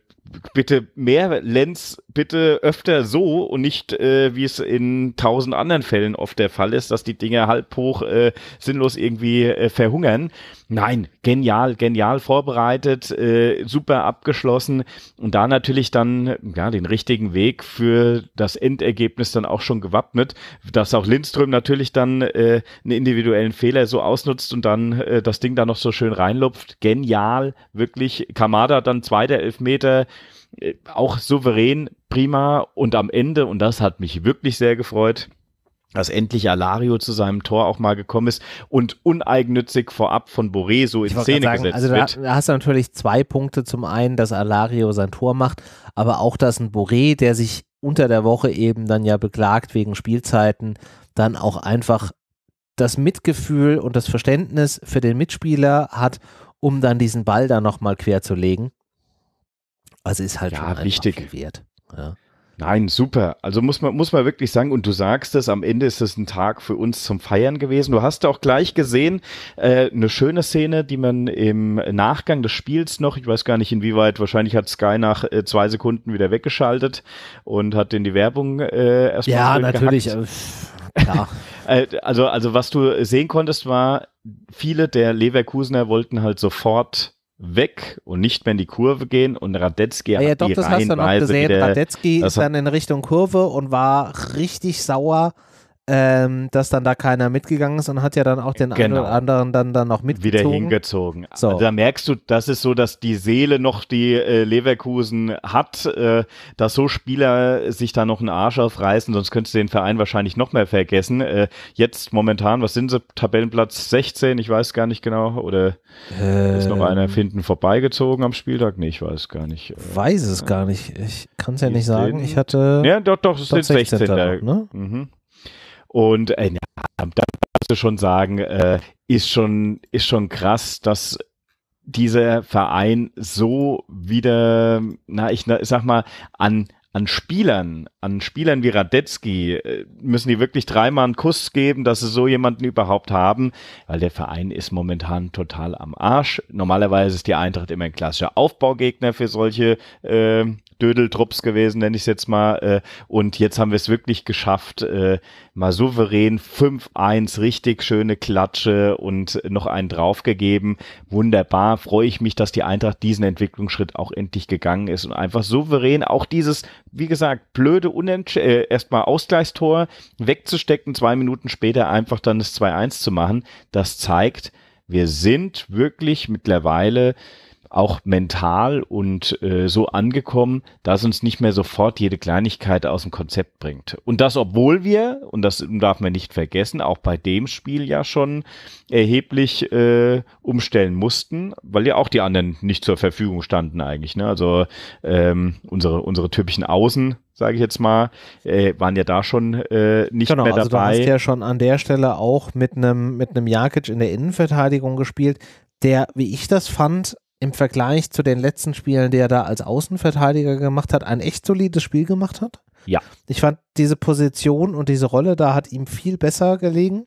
bitte mehr Lenz, bitte öfter so und nicht, äh, wie es in tausend anderen Fällen oft der Fall ist, dass die Dinge halb hoch äh, sinnlos irgendwie äh, verhungern. Nein, genial, genial vorbereitet, äh, super abgeschlossen und da natürlich dann ja den richtigen Weg für das Endergebnis dann auch schon gewappnet, dass auch Lindström natürlich dann äh, einen individuellen Fehler so ausnutzt und dann äh, das Ding da noch so schön reinlupft. Genial, wirklich. Kamada dann zweiter Elfmeter äh, auch souverän, prima und am Ende, und das hat mich wirklich sehr gefreut, dass endlich Alario zu seinem Tor auch mal gekommen ist und uneigennützig vorab von Boré so in Szene sagen, gesetzt also wird. Da, hast du natürlich zwei Punkte. Zum einen, dass Alario sein Tor macht, aber auch, dass ein Boré, der sich unter der Woche eben dann ja beklagt wegen Spielzeiten, dann auch einfach das Mitgefühl und das Verständnis für den Mitspieler hat, um dann diesen Ball da nochmal quer zu legen. Also ist halt ja, schon wichtig. wert. Ja. Nein, super. Also muss man, muss man wirklich sagen, und du sagst es, am Ende ist es ein Tag für uns zum Feiern gewesen. Du hast auch gleich gesehen, äh, eine schöne Szene, die man im Nachgang des Spiels noch, ich weiß gar nicht inwieweit, wahrscheinlich hat Sky nach äh, zwei Sekunden wieder weggeschaltet und hat in die Werbung äh, erstmal. Ja, natürlich. Äh, klar. Äh, also, also was du sehen konntest, war, viele der Leverkusener wollten halt sofort weg und nicht mehr in die Kurve gehen und Radetzky ja, ja, hat doch, die das hast du noch gesehen. Wieder, Radetzky ist dann in Richtung Kurve und war richtig sauer, ähm, dass dann da keiner mitgegangen ist und hat ja dann auch den Genau. anderen dann, dann noch mitgezogen. wieder hingezogen. So. Also da merkst du, das ist so, dass die Seele noch die äh, Leverkusen hat, äh, dass so Spieler sich da noch einen Arsch aufreißen, sonst könntest du den Verein wahrscheinlich noch mehr vergessen. Äh, jetzt momentan, was sind sie? Tabellenplatz 16, ich weiß gar nicht genau. Oder ist noch einer Ähm, hinten vorbeigezogen am Spieltag? Nee, ich weiß gar nicht. Äh, Weiß es gar nicht. Ich kann es ja nicht sagen. Ich hatte ja, doch, doch, es sind 16. 16. da. ne? Mhm. Und äh, da musst du schon sagen, äh, ist schon ist schon krass, dass dieser Verein so wieder, na ich na, sag mal an an Spielern, an Spielern wie Radetzky, äh, müssen die wirklich dreimal einen Kuss geben, dass sie so jemanden überhaupt haben, weil der Verein ist momentan total am Arsch. Normalerweise ist die Eintracht immer ein klassischer Aufbaugegner für solche äh, Dödeltrupps gewesen, nenne ich es jetzt mal. Äh, und jetzt haben wir es wirklich geschafft, äh, mal souverän 5-1, richtig schöne Klatsche und noch einen draufgegeben. Wunderbar, freue ich mich, dass die Eintracht diesen Entwicklungsschritt auch endlich gegangen ist und einfach souverän auch dieses, wie gesagt, blöde Unentsch äh, erstmal Ausgleichstor wegzustecken, zwei Minuten später einfach dann das 2-1 zu machen. Das zeigt, wir sind wirklich mittlerweile auch mental und äh, so angekommen, dass uns nicht mehr sofort jede Kleinigkeit aus dem Konzept bringt. Und das, obwohl wir, und das darf man nicht vergessen, auch bei dem Spiel ja schon erheblich äh, umstellen mussten, weil ja auch die anderen nicht zur Verfügung standen eigentlich. Ne? Also ähm, unsere, unsere typischen Außen, sage ich jetzt mal, äh, waren ja da schon äh, nicht Genau, mehr also du dabei. hast ja schon an der Stelle auch mit einem mit einem Jakic in der Innenverteidigung gespielt, der, wie ich das fand, im Vergleich zu den letzten Spielen, die er da als Außenverteidiger gemacht hat, ein echt solides Spiel gemacht hat. Ja. Ich fand diese Position und diese Rolle da hat ihm viel besser gelegen.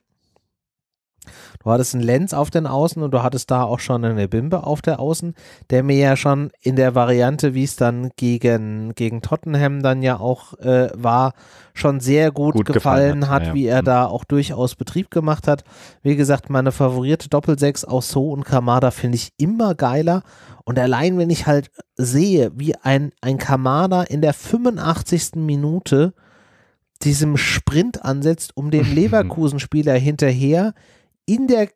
Du hattest einen Lenz auf den Außen und du hattest da auch schon eine Bimbe auf der Außen, der mir ja schon in der Variante, wie es dann gegen, gegen Tottenham dann ja auch äh, war, schon sehr gut, Gut gefallen, gefallen hat, ja. wie er Mhm. da auch durchaus Betrieb gemacht hat. Wie gesagt, meine favorierte Doppelsechs aus So und Kamada finde ich immer geiler. Und allein, wenn ich halt sehe, wie ein, ein Kamada in der 85. Minute diesem Sprint ansetzt, um dem Leverkusen-Spieler hinterher in der,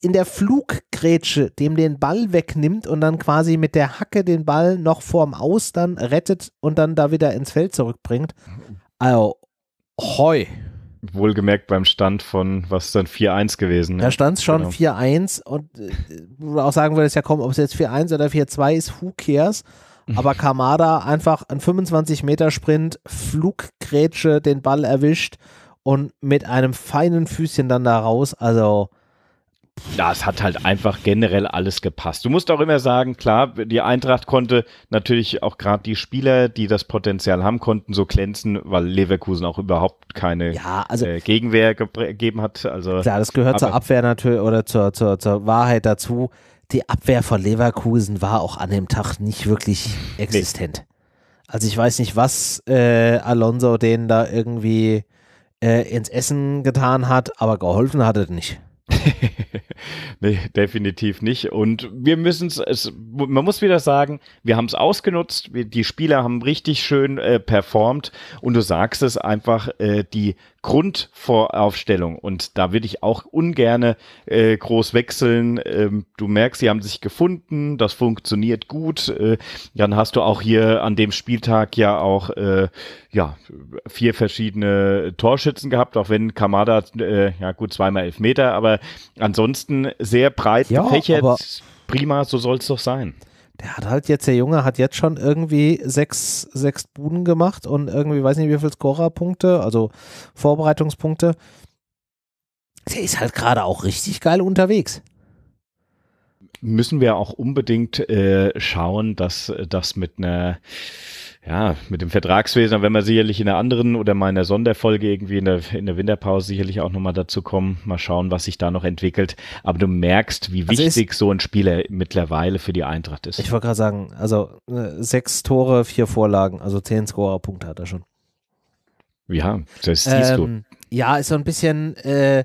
in der Fluggrätsche dem den Ball wegnimmt und dann quasi mit der Hacke den Ball noch vorm Aus dann rettet und dann da wieder ins Feld zurückbringt. Also, heu. Wohlgemerkt beim Stand von, was ist dann 4-1 gewesen. Da Ne? stand es schon Genau. 4-1 und äh, wo du auch sagen würdest, ja komm, ob es jetzt 4-1 oder 4-2 ist, who cares? Aber Kamada einfach ein 25 Meter Sprint, Fluggrätsche, den Ball erwischt und mit einem feinen Füßchen dann da raus. Also, Ja, es hat halt einfach generell alles gepasst. Du musst auch immer sagen, klar, die Eintracht konnte natürlich auch gerade die Spieler, die das Potenzial haben, konnten so glänzen, weil Leverkusen auch überhaupt keine ja, also äh, Gegenwehr ge- gegeben hat. Also klar, das gehört zur Abwehr natürlich oder zur, zur, zur Wahrheit dazu. Die Abwehr von Leverkusen war auch an dem Tag nicht wirklich existent. Also ich weiß nicht, was äh, Alonso denen da irgendwie äh, ins Essen getan hat, aber geholfen hat es nicht. nee, definitiv nicht. Und wir müssen es, man muss wieder sagen, wir haben es ausgenutzt. Wir, die Spieler haben richtig schön äh, performt. Und du sagst es einfach, äh, die Grundvoraufstellung. Und da würde ich auch ungerne äh, groß wechseln. Ähm, du merkst, sie haben sich gefunden. Das funktioniert gut. Äh, dann hast du auch hier an dem Spieltag ja auch, äh, ja, vier verschiedene Torschützen gehabt, auch wenn Kamada, äh, ja gut, zweimal elf Meter, aber ansonsten sehr breit Ja, gefächert. Prima, so soll es doch sein. Der hat halt jetzt, der Junge hat jetzt schon irgendwie sechs, sechs Buden gemacht und irgendwie, weiß nicht wie Scorerpunkte, also Vorbereitungspunkte. Der ist halt gerade auch richtig geil unterwegs. Müssen wir auch unbedingt äh, schauen, dass das mit einer ja, mit dem Vertragswesen, wenn wir sicherlich in einer anderen oder mal in einer Sonderfolge irgendwie in der, in der Winterpause sicherlich auch nochmal dazu kommen. Mal schauen, was sich da noch entwickelt. Aber du merkst, wie Also wichtig so ein Spieler mittlerweile für die Eintracht ist. Ich wollte gerade sagen, also äh, sechs Tore, vier Vorlagen, also zehn Scorerpunkte hat er schon. ja, das siehst du. Ähm, ja, ist so ein bisschen, äh,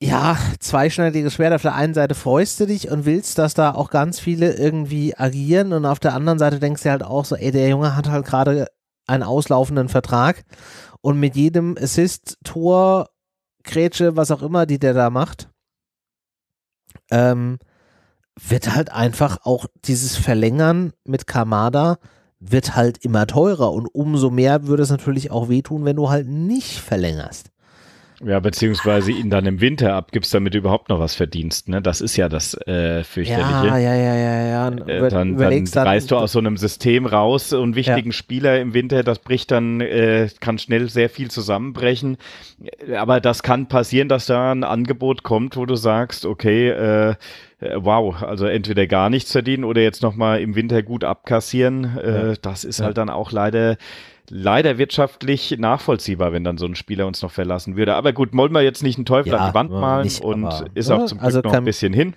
ja, zweischneidiges Schwert. Auf der einen Seite freust du dich und willst, dass da auch ganz viele irgendwie agieren und auf der anderen Seite denkst du halt auch so, ey, der Junge hat halt gerade einen auslaufenden Vertrag und mit jedem Assist, Tor, Grätsche, was auch immer, die der da macht, ähm, wird halt einfach auch dieses Verlängern mit Kamada wird halt immer teurer und umso mehr würde es natürlich auch wehtun, wenn du halt nicht verlängerst. Ja, beziehungsweise ihn dann im Winter abgibst, damit du überhaupt noch was verdienst. Ne? Das ist ja das äh, fürchterliche. Ja, ja, ja, ja, ja. Äh, dann, dann reißt du aus so einem System raus und wichtigen ja. Spieler im Winter, das bricht dann, äh, kann schnell sehr viel zusammenbrechen. Aber das kann passieren, dass da ein Angebot kommt, wo du sagst, okay, äh, äh wow, also entweder gar nichts verdienen oder jetzt nochmal im Winter gut abkassieren. Äh, ja. Das ist halt dann auch leider leider wirtschaftlich nachvollziehbar, wenn dann so ein Spieler uns noch verlassen würde. Aber gut, wollen wir jetzt nicht einen Teufel ja, an die Wand malen nicht, und aber, ist auch zum Glück also noch kann, ein bisschen hin.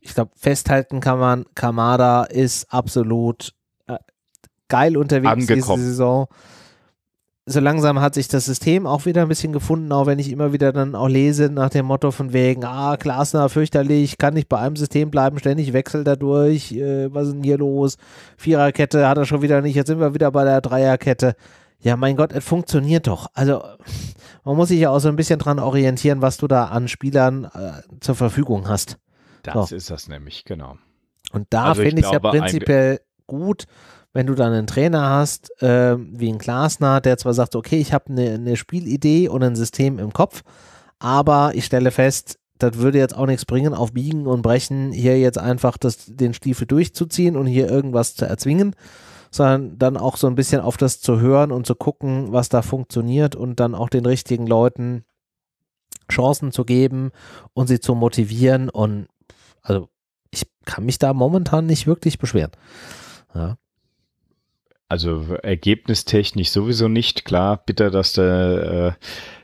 Ich glaube, festhalten kann man, Kamada ist absolut äh, geil unterwegs Angekommen. diese Saison so langsam hat sich das System auch wieder ein bisschen gefunden, auch wenn ich immer wieder dann auch lese nach dem Motto von wegen, ah, Glasner, fürchterlich, kann nicht bei einem System bleiben, ständig wechselt dadurch, äh, was ist denn hier los? Viererkette hat er schon wieder nicht, jetzt sind wir wieder bei der Dreierkette. Ja, mein Gott, es funktioniert doch. Also man muss sich ja auch so ein bisschen dran orientieren, was du da an Spielern äh, zur Verfügung hast. Das so. ist das nämlich, genau. Und da also finde ich es ja prinzipiell gut, wenn du dann einen Trainer hast, äh, wie ein Glasner, der zwar sagt, okay, ich habe eine, eine Spielidee und ein System im Kopf, aber ich stelle fest, das würde jetzt auch nichts bringen, auf Biegen und Brechen hier jetzt einfach das, den Stiefel durchzuziehen und hier irgendwas zu erzwingen, sondern dann auch so ein bisschen auf das zu hören und zu gucken, was da funktioniert und dann auch den richtigen Leuten Chancen zu geben und sie zu motivieren und also ich kann mich da momentan nicht wirklich beschweren. Ja. Also ergebnistechnisch sowieso nicht. Klar, bitter, dass du äh,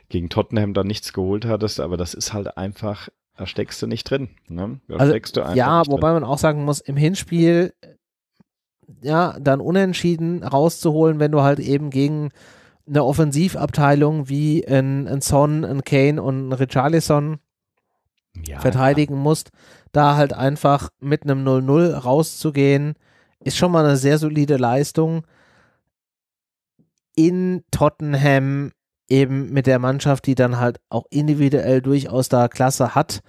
gegen Tottenham da nichts geholt hattest, aber das ist halt einfach, da steckst du nicht drin. Ne? Da also, steckst du einfach ja, wobei drin. man auch sagen muss, im Hinspiel ja, dann unentschieden rauszuholen, wenn du halt eben gegen eine Offensivabteilung wie ein, ein Son, ein Kane und ein Richarlison ja, verteidigen ja. musst, da halt einfach mit einem 0-0 rauszugehen, ist schon mal eine sehr solide Leistung in Tottenham eben mit der Mannschaft, die dann halt auch individuell durchaus da Klasse hat.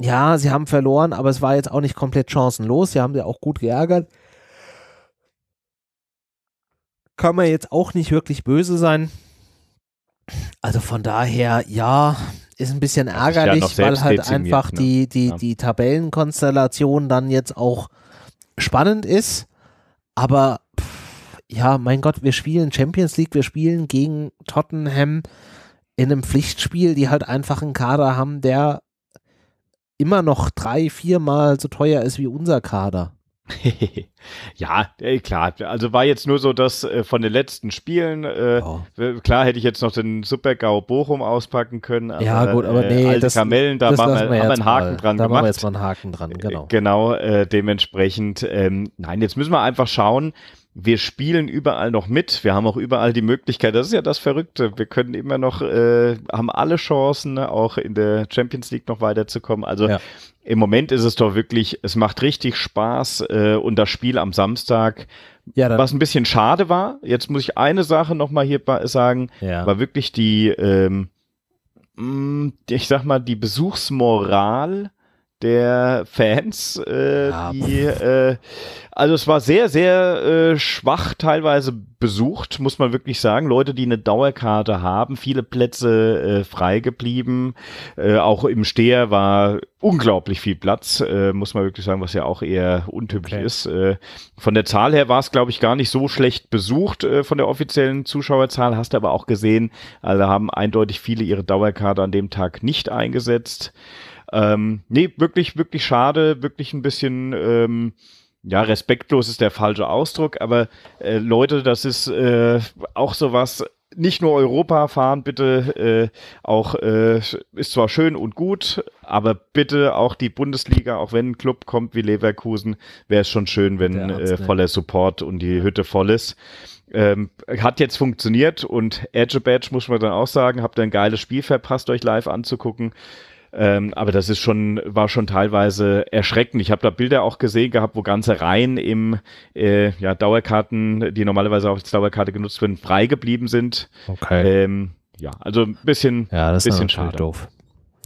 Ja, sie haben verloren, aber es war jetzt auch nicht komplett chancenlos. Sie haben sie auch gut geärgert. Kann man jetzt auch nicht wirklich böse sein. Also von daher, ja, ist ein bisschen ärgerlich, ja weil halt einfach ne? die, die, ja. die Tabellenkonstellation dann jetzt auch spannend ist. Aber ja, mein Gott, wir spielen Champions League, wir spielen gegen Tottenham in einem Pflichtspiel, die halt einfach einen Kader haben, der immer noch drei, viermal so teuer ist wie unser Kader. ja, klar. Also war jetzt nur so, dass äh, von den letzten Spielen, oh. klar hätte ich jetzt noch den Super-GAU Bochum auspacken können. Aber, ja, gut, aber äh, nee, alte das, Kamellen, da das machen wir, wir haben einen Haken mal. dran da gemacht. Da machen wir jetzt mal einen Haken dran, genau. Genau, äh, dementsprechend, ähm, nein, jetzt müssen wir einfach schauen, wir spielen überall noch mit. Wir haben auch überall die Möglichkeit. Das ist ja das Verrückte. Wir können immer noch, äh, haben alle Chancen, ne, auch in der Champions League noch weiterzukommen. Also ja. im Moment ist es doch wirklich, es macht richtig Spaß äh, und das Spiel am Samstag, ja, was ein bisschen schade war. Jetzt muss ich eine Sache nochmal hier sagen, ja. war wirklich die, ähm, mm, ich sag mal, die Besuchsmoral der Fans, äh, ja. die, äh, also es war sehr, sehr äh, schwach teilweise besucht, muss man wirklich sagen. Leute, die eine Dauerkarte haben, viele Plätze äh, frei geblieben. Äh, auch im Steher war unglaublich viel Platz, äh, muss man wirklich sagen, was ja auch eher untypisch okay. ist. Äh, von der Zahl her war es, glaube ich, gar nicht so schlecht besucht äh, von der offiziellen Zuschauerzahl. Hast du aber auch gesehen, also haben eindeutig viele ihre Dauerkarte an dem Tag nicht eingesetzt. Ähm, nee, wirklich, wirklich schade, wirklich ein bisschen, ähm, ja, respektlos ist der falsche Ausdruck, aber äh, Leute, das ist äh, auch sowas, nicht nur Europa fahren, bitte äh, auch äh, ist zwar schön und gut, aber bitte auch die Bundesliga, auch wenn ein Club kommt wie Leverkusen, wäre es schon schön, wenn äh, voller Support und die Hütte voll ist. Ähm, hat jetzt funktioniert und Edge Badge muss man dann auch sagen, habt ihr ein geiles Spiel verpasst, euch live anzugucken. Ähm, aber das ist schon, war schon teilweise erschreckend. Ich habe da Bilder auch gesehen gehabt, wo ganze Reihen im äh, ja, Dauerkarten, die normalerweise auch als Dauerkarte genutzt werden, frei geblieben sind. Okay. Ähm, ja, also ein bisschen, ja, das bisschen ist schade. doof.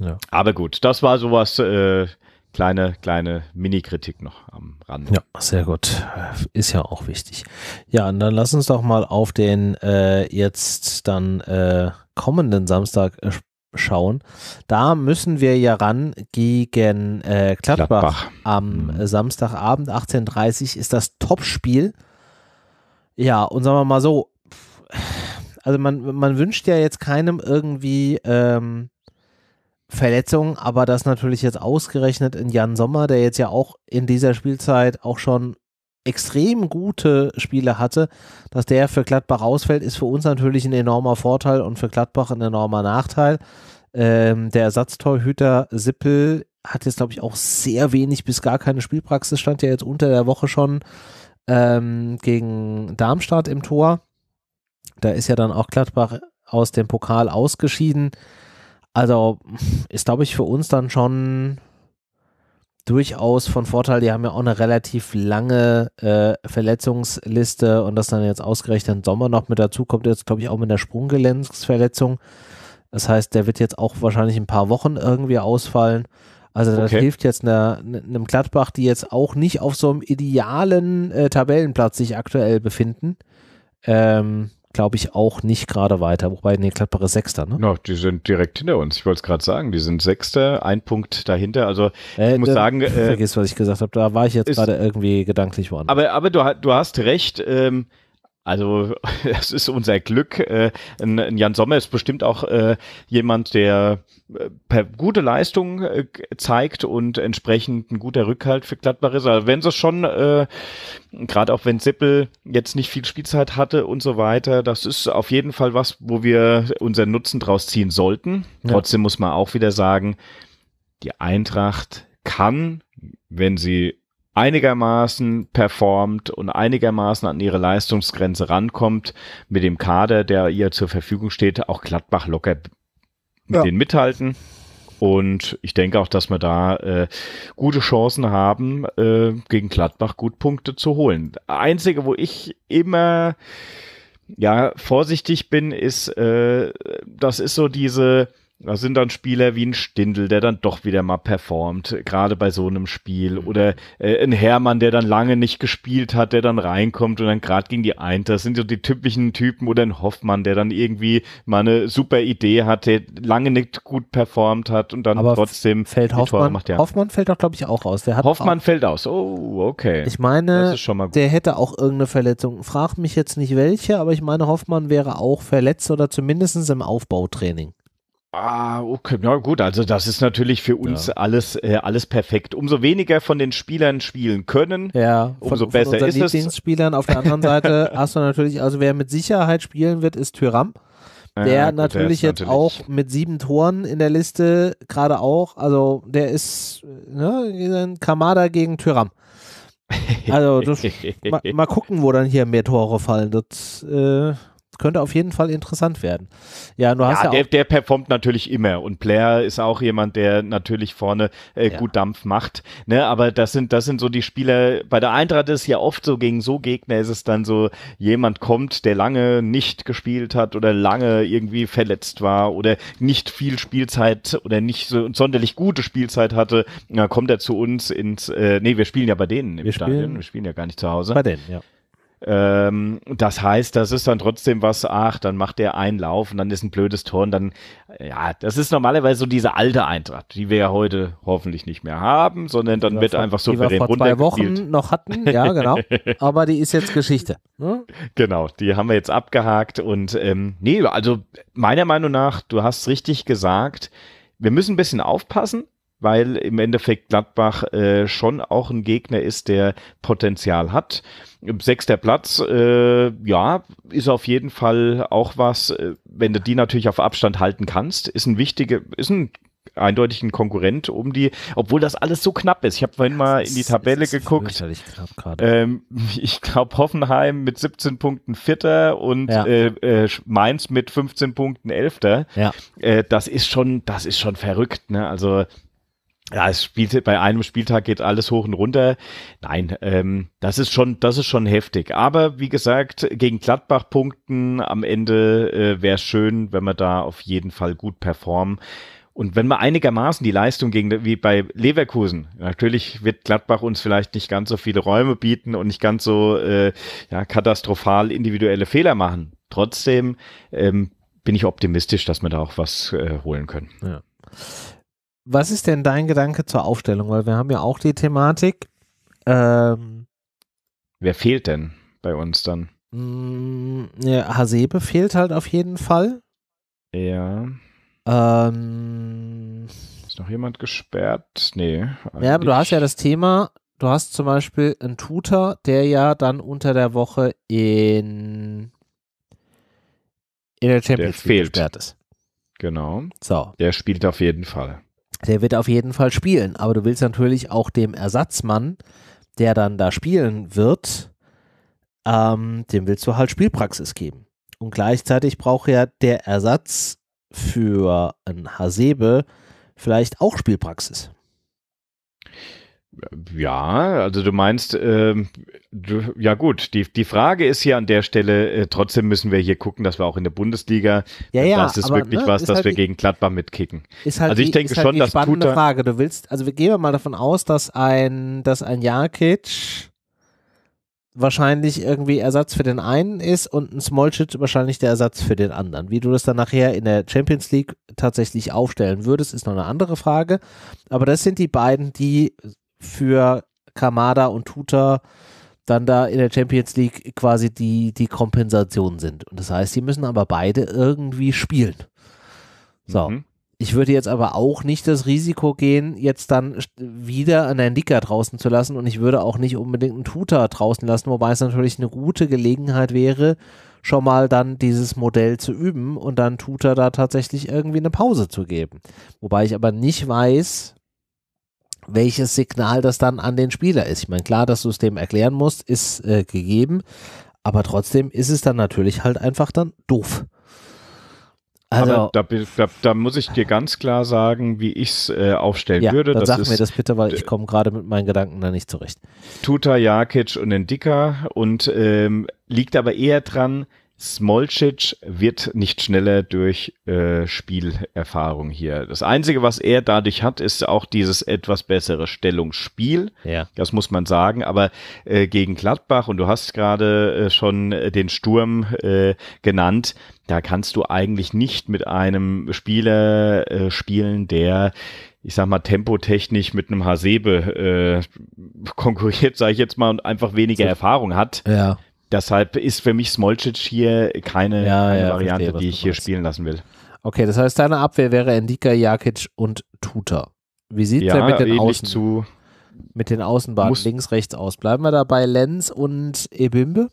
Ja. Aber gut, das war sowas, äh, kleine, kleine Mini-Kritik noch am Rande. Ja, sehr gut. Ist ja auch wichtig. Ja, und dann lass uns doch mal auf den äh, jetzt dann äh, kommenden Samstag äh, schauen. Da müssen wir ja ran gegen äh, Gladbach, Gladbach. am Mhm. Samstagabend 18.30 ist das Topspiel. Ja, und sagen wir mal so, also man, man wünscht ja jetzt keinem irgendwie ähm, Verletzungen, aber das natürlich jetzt ausgerechnet in Jan Sommer, der jetzt ja auch in dieser Spielzeit auch schon extrem gute Spiele hatte, dass der für Gladbach ausfällt, ist für uns natürlich ein enormer Vorteil und für Gladbach ein enormer Nachteil. Ähm, der Ersatztorhüter Sippel hat jetzt, glaube ich, auch sehr wenig bis gar keine Spielpraxis, stand ja jetzt unter der Woche schon ähm, gegen Darmstadt im Tor. Da ist ja dann auch Gladbach aus dem Pokal ausgeschieden. Also ist, glaube ich, für uns dann schon durchaus von Vorteil. Die haben ja auch eine relativ lange äh, Verletzungsliste und das dann jetzt ausgerechnet im Sommer noch mit dazu kommt, jetzt glaube ich auch mit einer Sprunggelenksverletzung. Das heißt, der wird jetzt auch wahrscheinlich ein paar Wochen irgendwie ausfallen. Also das Okay. hilft jetzt einer, einem Gladbach, die jetzt auch nicht auf so einem idealen äh, Tabellenplatz sich aktuell befinden. Ähm, glaube ich auch nicht gerade weiter. Wobei, nee, Gladbach ist Sechster, ne? No, die sind direkt hinter uns. Ich wollte es gerade sagen, die sind Sechster, ein Punkt dahinter. Also Äh, ich muss da- sagen, äh, Vergiss, was ich gesagt habe. Da war ich jetzt gerade irgendwie gedanklich woanders. Aber, aber du, du hast recht. Ähm, also das ist unser Glück. Äh, ein, Jan Sommer ist bestimmt auch äh, jemand, der äh, per gute Leistung äh, zeigt und entsprechend ein guter Rückhalt für Gladbach ist. Also wenn sie schon, äh, gerade auch wenn Sippel jetzt nicht viel Spielzeit hatte und so weiter, das ist auf jeden Fall was, wo wir unseren Nutzen draus ziehen sollten. Ja. Trotzdem muss man auch wieder sagen, die Eintracht kann, wenn sie einigermaßen performt und einigermaßen an ihre Leistungsgrenze rankommt, mit dem Kader, der ihr zur Verfügung steht, auch Gladbach locker mit Ja. denen mithalten. Und ich denke auch, dass wir da äh, gute Chancen haben, äh, gegen Gladbach gut Punkte zu holen. Einzige, wo ich immer ja vorsichtig bin, ist, äh, das ist so diese, da sind dann Spieler wie ein Stindl, der dann doch wieder mal performt, gerade bei so einem Spiel. Oder äh, ein Hermann, der dann lange nicht gespielt hat, der dann reinkommt und dann gerade gegen die Eint. Das sind so die typischen Typen. Oder ein Hoffmann, der dann irgendwie mal eine super Idee hat, der lange nicht gut performt hat und dann Aber trotzdem fällt Hoffmann, macht. Ja. Hoffmann fällt doch, glaube ich, auch aus. Hoffmann fällt aus. Oh, okay. Auch, ich meine, der hätte auch irgendeine Verletzung. Frag mich jetzt nicht welche, aber ich meine, Hoffmann wäre auch verletzt oder zumindest im Aufbautraining. Ah, okay, na gut, also das ist natürlich für uns Ja. alles, äh, alles perfekt. Umso weniger von den Spielern spielen können, Ja, Umso von, besser von unseren ist es. Lieblingsspielern. Auf der anderen Seite hast du natürlich, also wer mit Sicherheit spielen wird, ist Tyram. Der Ja, gut, natürlich ist jetzt auch mit sieben Toren in der Liste gerade auch, also der ist ne, Kamada gegen Tyram. Also das, mal, mal gucken, wo dann hier mehr Tore fallen. Das äh, könnte auf jeden Fall interessant werden. Ja, du hast ja, ja, der, auch, der performt natürlich immer und Blair ist auch jemand, der natürlich vorne äh, Ja. gut Dampf macht. Ne, aber das sind das sind so die Spieler. Bei der Eintracht ist ja oft so gegen so Gegner ist es dann so jemand kommt, der lange nicht gespielt hat oder lange irgendwie verletzt war oder nicht viel Spielzeit oder nicht so sonderlich gute Spielzeit hatte. Na, kommt er zu uns ins. Äh, nee, wir spielen ja bei denen im Wir Stadion. spielen- wir spielen ja gar nicht zu Hause. bei denen, ja. Ähm, das heißt, das ist dann trotzdem was, ach, dann macht der einen Lauf und dann ist ein blödes Tor und dann, ja, das ist normalerweise so diese alte Eintracht, die wir ja heute hoffentlich nicht mehr haben, sondern dann wird vor- einfach die wir souverän vor zwei. Wochen noch hatten, ja, genau. Aber die ist jetzt Geschichte. Ne? Genau, die haben wir jetzt abgehakt und ähm, nee, also meiner Meinung nach, du hast richtig gesagt, wir müssen ein bisschen aufpassen, weil im Endeffekt Gladbach äh, schon auch ein Gegner ist, der Potenzial hat. Sechster Platz, äh, ja, ist auf jeden Fall auch was, äh, wenn du die natürlich auf Abstand halten kannst, ist ein wichtiger, ist ein eindeutig ein Konkurrent um die, obwohl das alles so knapp ist. Ich habe vorhin mal in die Tabelle geguckt. Ähm, ich glaube Hoffenheim mit 17 Punkten Vierter und ja. äh, äh, Mainz mit 15 Punkten Elfter. Ja. Äh, das ist schon, das ist schon verrückt. Ne? Also ja, es spielt bei einem Spieltag geht alles hoch und runter. Nein, ähm, das ist schon, das ist schon heftig. Aber wie gesagt, gegen Gladbach punkten am Ende äh, wäre schön, wenn wir da auf jeden Fall gut performen. Und wenn wir einigermaßen die Leistung gegen, wie bei Leverkusen, natürlich wird Gladbach uns vielleicht nicht ganz so viele Räume bieten und nicht ganz so äh, ja, katastrophal individuelle Fehler machen. Trotzdem ähm, bin ich optimistisch, dass wir da auch was äh, holen können. Ja. Was ist denn dein Gedanke zur Aufstellung? Weil wir haben ja auch die Thematik. Ähm, Wer fehlt denn bei uns dann? Mm, ja, Hasebe fehlt halt auf jeden Fall. Ja. Ähm, ist noch jemand gesperrt? Nee. Ja, aber du hast ja das Thema, du hast zum Beispiel einen Tutor, der ja dann unter der Woche in, in der Champions League gesperrt ist. Genau. So. Der spielt auf jeden Fall. Der wird auf jeden Fall spielen, aber du willst natürlich auch dem Ersatzmann, der dann da spielen wird, ähm, dem willst du halt Spielpraxis geben. Und gleichzeitig braucht ja der Ersatz für ein Hasebe vielleicht auch Spielpraxis. Ja, also du meinst, ähm, du, ja gut, die, die Frage ist hier an der Stelle, äh, trotzdem müssen wir hier gucken, dass wir auch in der Bundesliga, ja, ja, das ist aber, wirklich ne, was, dass halt wir die, gegen Gladbach mitkicken. Ist halt also ich die, denke ist schon, halt dass spannende Frage. Du willst, also wir gehen mal davon aus, dass ein, dass ein Jakic wahrscheinlich irgendwie Ersatz für den einen ist und ein Smolcic wahrscheinlich der Ersatz für den anderen. Wie du das dann nachher in der Champions League tatsächlich aufstellen würdest, ist noch eine andere Frage. Aber das sind die beiden, die für Kamada und Tuta dann da in der Champions League quasi die, die Kompensation sind. Und das heißt, die müssen aber beide irgendwie spielen. So. Mhm. Ich würde jetzt aber auch nicht das Risiko gehen, jetzt dann wieder einen Dicker draußen zu lassen und ich würde auch nicht unbedingt einen Tutor draußen lassen, wobei es natürlich eine gute Gelegenheit wäre, schon mal dann dieses Modell zu üben und dann Tutor da tatsächlich irgendwie eine Pause zu geben. Wobei ich aber nicht weiß, welches Signal das dann an den Spieler ist. Ich meine, klar, dass du es dem erklären musst, ist äh, gegeben, aber trotzdem ist es dann natürlich halt einfach dann doof. Also, da, da, da, muss ich dir ganz klar sagen, wie ich es äh, aufstellen ja, würde. Dann das sag mir das bitte, weil ich komme gerade mit meinen Gedanken da nicht zurecht. Tuta, Jakic und Endika und ähm, liegt aber eher dran, Smolcic wird nicht schneller durch äh, Spielerfahrung hier. Das Einzige, was er dadurch hat, ist auch dieses etwas bessere Stellungsspiel. Ja. Das muss man sagen. Aber äh, gegen Gladbach, und du hast gerade äh, schon den Sturm äh, genannt, da kannst du eigentlich nicht mit einem Spieler äh, spielen, der ich sag mal, tempotechnisch mit einem Hasebe äh, konkurriert, sage ich jetzt mal, und einfach weniger. Erfahrung hat. Ja. Deshalb ist für mich Smolcic hier keine, ja, keine ja, Variante, verstehe, die ich hier spielen lassen will. Okay, das heißt, deine Abwehr wäre Endika, Jakic und Tuta. Wie sieht es ja, denn mit den Außen? Zu mit den Außenbahnen links, rechts aus. Bleiben wir da bei Lenz und Ebimbe?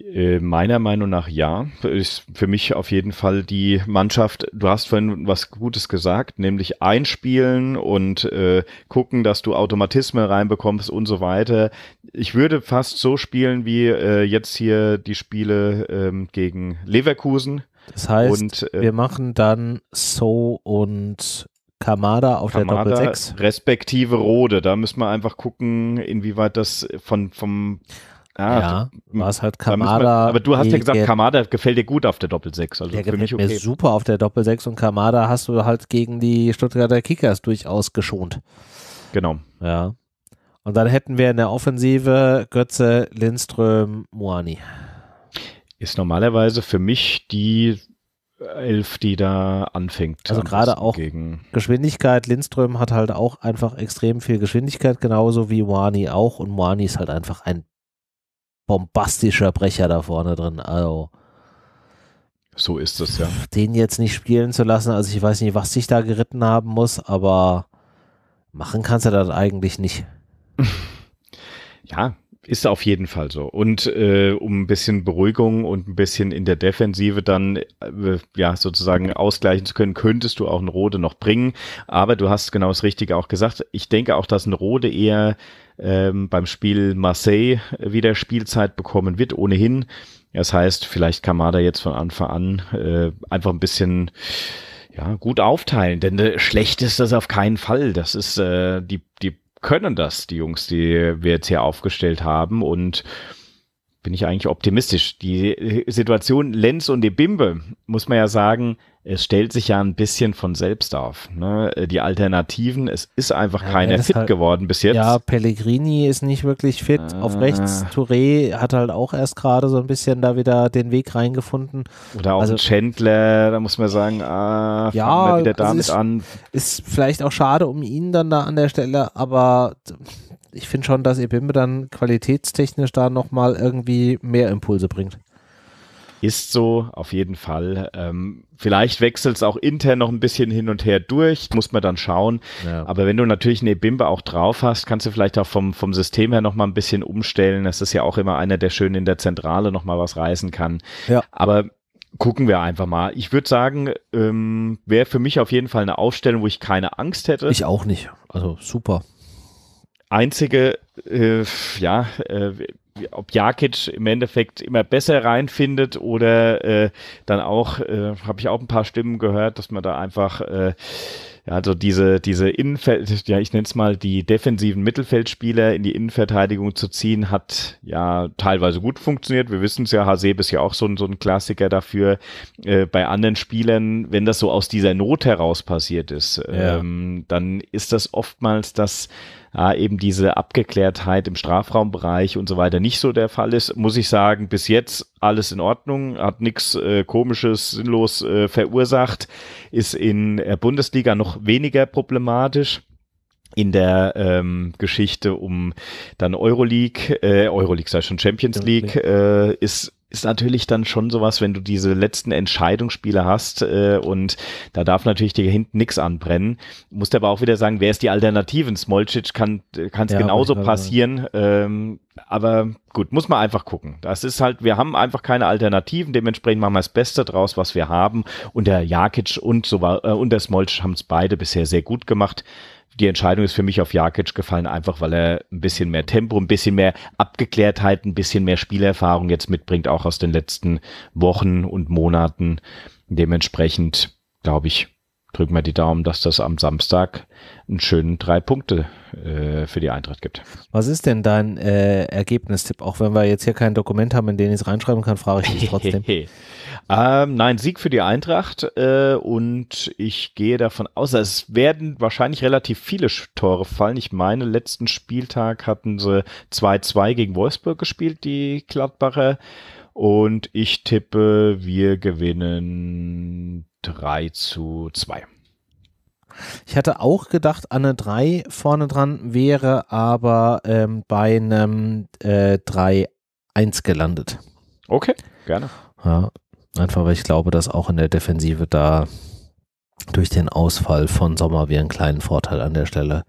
Äh, meiner Meinung nach ja. Ist für mich auf jeden Fall die Mannschaft, du hast vorhin was Gutes gesagt, nämlich einspielen und äh, gucken, dass du Automatismen reinbekommst und so weiter. Ich würde fast so spielen wie äh, jetzt hier die Spiele ähm, gegen Leverkusen. Das heißt, und, äh, wir machen dann So und Kamada auf Kamada der Doppel 6. Respektive Rode. Da müssen wir einfach gucken, inwieweit das von, vom Ah, ja, war es halt Kamada. aber du hast ja gesagt, Kamada gefällt dir gut auf der Doppel-6. Also der für mich okay. mir super auf der Doppel-6 und Kamada hast du halt gegen die Stuttgarter Kickers durchaus geschont. Genau. Ja. Und dann hätten wir in der Offensive Götze, Lindström, Moani. Ist normalerweise für mich die Elf, die da anfängt. Also gerade auch gegen Geschwindigkeit. Lindström hat halt auch einfach extrem viel Geschwindigkeit, genauso wie Moani auch. Und Moani ist halt einfach ein bombastischer Brecher da vorne drin. Also so ist es ja. Den jetzt nicht spielen zu lassen, also ich weiß nicht, was sich da geritten haben muss, aber machen kannst du das eigentlich nicht. ja, Ist auf jeden Fall so. Und äh, um ein bisschen Beruhigung und ein bisschen in der Defensive dann äh, ja sozusagen ausgleichen zu können, könntest du auch einen Rode noch bringen. Aber du hast genau das Richtige auch gesagt. Ich denke auch, dass ein Rode eher ähm, beim Spiel Marseille wieder Spielzeit bekommen wird, ohnehin. Das heißt, vielleicht kann Mada jetzt von Anfang an äh, einfach ein bisschen ja, gut aufteilen, denn äh, schlecht ist das auf keinen Fall. Das ist äh, die, die können das, die Jungs, die wir jetzt hier aufgestellt haben. Und bin ich eigentlich optimistisch. Die Situation Lenz und die Bimbe, muss man ja sagen, es stellt sich ja ein bisschen von selbst auf. Ne? Die Alternativen, es ist einfach ja, keiner fit halt, geworden bis jetzt. Ja, Pellegrini ist nicht wirklich fit. Ah. Auf rechts, Touré hat halt auch erst gerade so ein bisschen da wieder den Weg reingefunden. Oder auch also, Chandler, da muss man sagen, ah, ja, wieder damit ist, an. Ist vielleicht auch schade um ihn dann da an der Stelle, aber ich finde schon, dass Ebimbe dann qualitätstechnisch da nochmal irgendwie mehr Impulse bringt. Ist so, auf jeden Fall. Ähm, vielleicht wechselt es auch intern noch ein bisschen hin und her durch, muss man dann schauen. Ja. Aber wenn du natürlich eine Bimbe auch drauf hast, kannst du vielleicht auch vom, vom System her nochmal ein bisschen umstellen. Das ist ja auch immer einer, der schön in der Zentrale nochmal was reißen kann. Ja. Aber gucken wir einfach mal. Ich würde sagen, ähm, wäre für mich auf jeden Fall eine Aufstellung, wo ich keine Angst hätte. Ich auch nicht. Also super. Einzige, äh, ja, äh, ob Jakic im Endeffekt immer besser reinfindet oder äh, dann auch, äh, habe ich auch ein paar Stimmen gehört, dass man da einfach äh, ja, also diese, diese Innenfeld, ja, ich nenne es mal, die defensiven Mittelfeldspieler in die Innenverteidigung zu ziehen, hat ja teilweise gut funktioniert. Wir wissen es ja, Hasebe ist ja auch so ein, so ein Klassiker dafür. Äh, bei anderen Spielern, wenn das so aus dieser Not heraus passiert ist, ja. ähm, dann ist das oftmals das ja, eben diese Abgeklärtheit im Strafraumbereich und so weiter nicht so der Fall ist, muss ich sagen, bis jetzt alles in Ordnung, hat nichts äh, komisches, sinnlos äh, verursacht, ist in der Bundesliga noch weniger problematisch. In der ähm, Geschichte um dann Euroleague, äh, Euroleague sei schon Champions League, äh, ist ist natürlich dann schon sowas, wenn du diese letzten Entscheidungsspiele hast äh, und da darf natürlich dir hinten nichts anbrennen. Musst aber auch wieder sagen, wer ist die Alternativen? Smolcic kann es ja, genauso passieren. Ähm, aber gut, muss man einfach gucken. Das ist halt, wir haben einfach keine Alternativen, dementsprechend machen wir das Beste draus, was wir haben. Und der Jakic und, so, äh, und der Smolcic haben es beide bisher sehr gut gemacht die Entscheidung ist für mich auf Jakic gefallen, einfach weil er ein bisschen mehr Tempo, ein bisschen mehr Abgeklärtheit, ein bisschen mehr Spielerfahrung jetzt mitbringt, auch aus den letzten Wochen und Monaten. Dementsprechend, glaube ich, drücken wir die Daumen, dass das am Samstag einen schönen drei Punkte äh, für die Eintracht gibt. Was ist denn dein äh, Ergebnistipp? Auch wenn wir jetzt hier kein Dokument haben, in dem ich es reinschreiben kann, frage ich dich trotzdem. ähm, nein, Sieg für die Eintracht äh, und ich gehe davon aus, es werden wahrscheinlich relativ viele Tore fallen. Ich meine, letzten Spieltag hatten sie 2-2 gegen Wolfsburg gespielt, die Gladbacher. Und ich tippe, wir gewinnen 3 zu 2. Ich hatte auch gedacht, Anne 3 vorne dran wäre aber ähm, bei einem äh, 3-1 gelandet. Okay, gerne. Ja, einfach weil ich glaube, dass auch in der Defensive da durch den Ausfall von Sommer wir einen kleinen Vorteil an der Stelle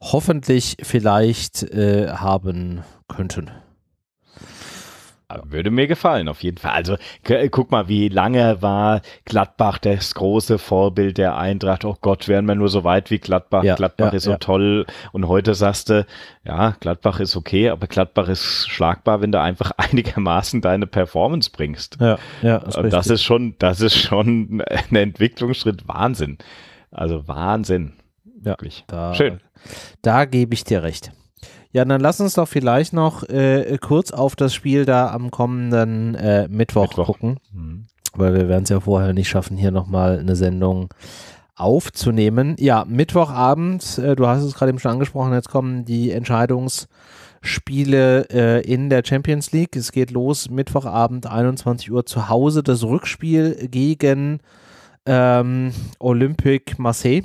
hoffentlich vielleicht äh, haben könnten. Würde mir gefallen, auf jeden Fall. Also guck mal, wie lange war Gladbach das große Vorbild der Eintracht. Oh Gott, wären wir nur so weit wie Gladbach. Ja, Gladbach ja, ist so ja. toll. Und heute sagst du, ja, Gladbach ist okay, aber Gladbach ist schlagbar, wenn du einfach einigermaßen deine Performance bringst. Ja, ja. Das, ist, das ist schon, das ist schon ein Entwicklungsschritt. Wahnsinn. Also Wahnsinn. Wirklich. Da, Schön. Da gebe ich dir recht. Ja, dann lass uns doch vielleicht noch äh, kurz auf das Spiel da am kommenden äh, Mittwoch, Mittwoch, gucken, mhm. weil wir werden es ja vorher nicht schaffen, hier nochmal eine Sendung aufzunehmen. Ja, Mittwochabend, äh, du hast es gerade eben schon angesprochen, jetzt kommen die Entscheidungsspiele äh, in der Champions League. Es geht los Mittwochabend 21 Uhr zu Hause, das Rückspiel gegen ähm, Olympique Marseille.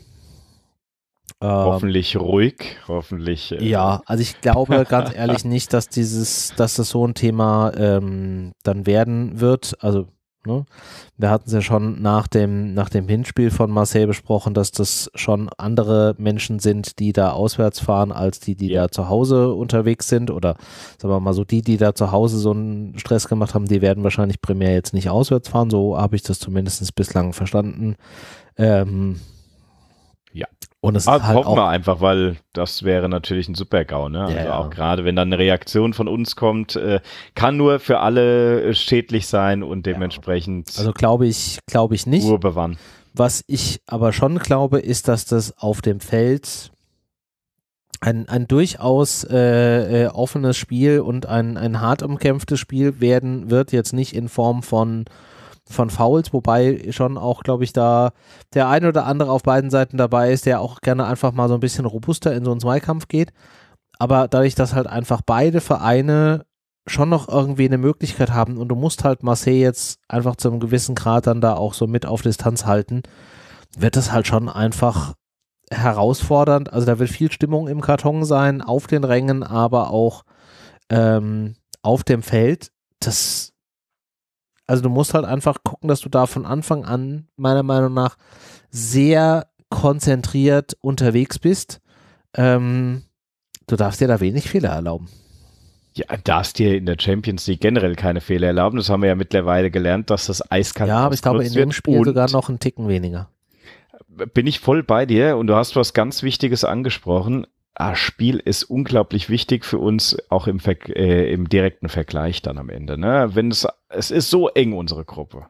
Ähm, hoffentlich ruhig, hoffentlich. Äh, ja, also ich glaube ganz ehrlich nicht, dass dieses, dass das so ein Thema ähm, dann werden wird. Also Ne? Wir hatten es ja schon nach dem, nach dem Hinspiel von Marseille besprochen, dass das schon andere Menschen sind, die da auswärts fahren, als die, die ja. da zu Hause unterwegs sind. Oder sagen wir mal so, die, die da zu Hause so einen Stress gemacht haben, die werden wahrscheinlich primär jetzt nicht auswärts fahren. So habe ich das zumindest bislang verstanden. Ähm. Und es ah, halt hoffen wir einfach, weil das wäre natürlich ein super GAU. Ne? Also ja, auch gerade, wenn dann eine Reaktion von uns kommt, äh, kann nur für alle äh, schädlich sein und dementsprechend. Also glaube ich, glaube ich nicht. Ruhe bewahren. Was ich aber schon glaube, ist, dass das auf dem Feld ein, ein durchaus äh, äh, offenes Spiel und ein, ein hart umkämpftes Spiel werden wird, jetzt nicht in Form von von Fouls, wobei schon auch, glaube ich, da der ein oder andere auf beiden Seiten dabei ist, der auch gerne einfach mal so ein bisschen robuster in so einen Zweikampf geht. Aber dadurch, dass halt einfach beide Vereine schon noch irgendwie eine Möglichkeit haben und du musst halt Marseille jetzt einfach zu einem gewissen Grad dann da auch so mit auf Distanz halten, wird das halt schon einfach herausfordernd. Also da wird viel Stimmung im Karton sein, auf den Rängen, aber auch ähm, auf dem Feld. Das also du musst halt einfach gucken, dass du da von Anfang an, meiner Meinung nach, sehr konzentriert unterwegs bist. Ähm, du darfst dir da wenig Fehler erlauben. Ja, darfst dir in der Champions League generell keine Fehler erlauben. Das haben wir ja mittlerweile gelernt, dass das eiskalt Ja, aber ich glaube in dem Spiel sogar noch einen Ticken weniger. Bin ich voll bei dir und du hast was ganz Wichtiges angesprochen ah, Spiel ist unglaublich wichtig für uns, auch im, Ver äh, im direkten Vergleich dann am Ende. Ne? Wenn es, es ist so eng, unsere Gruppe.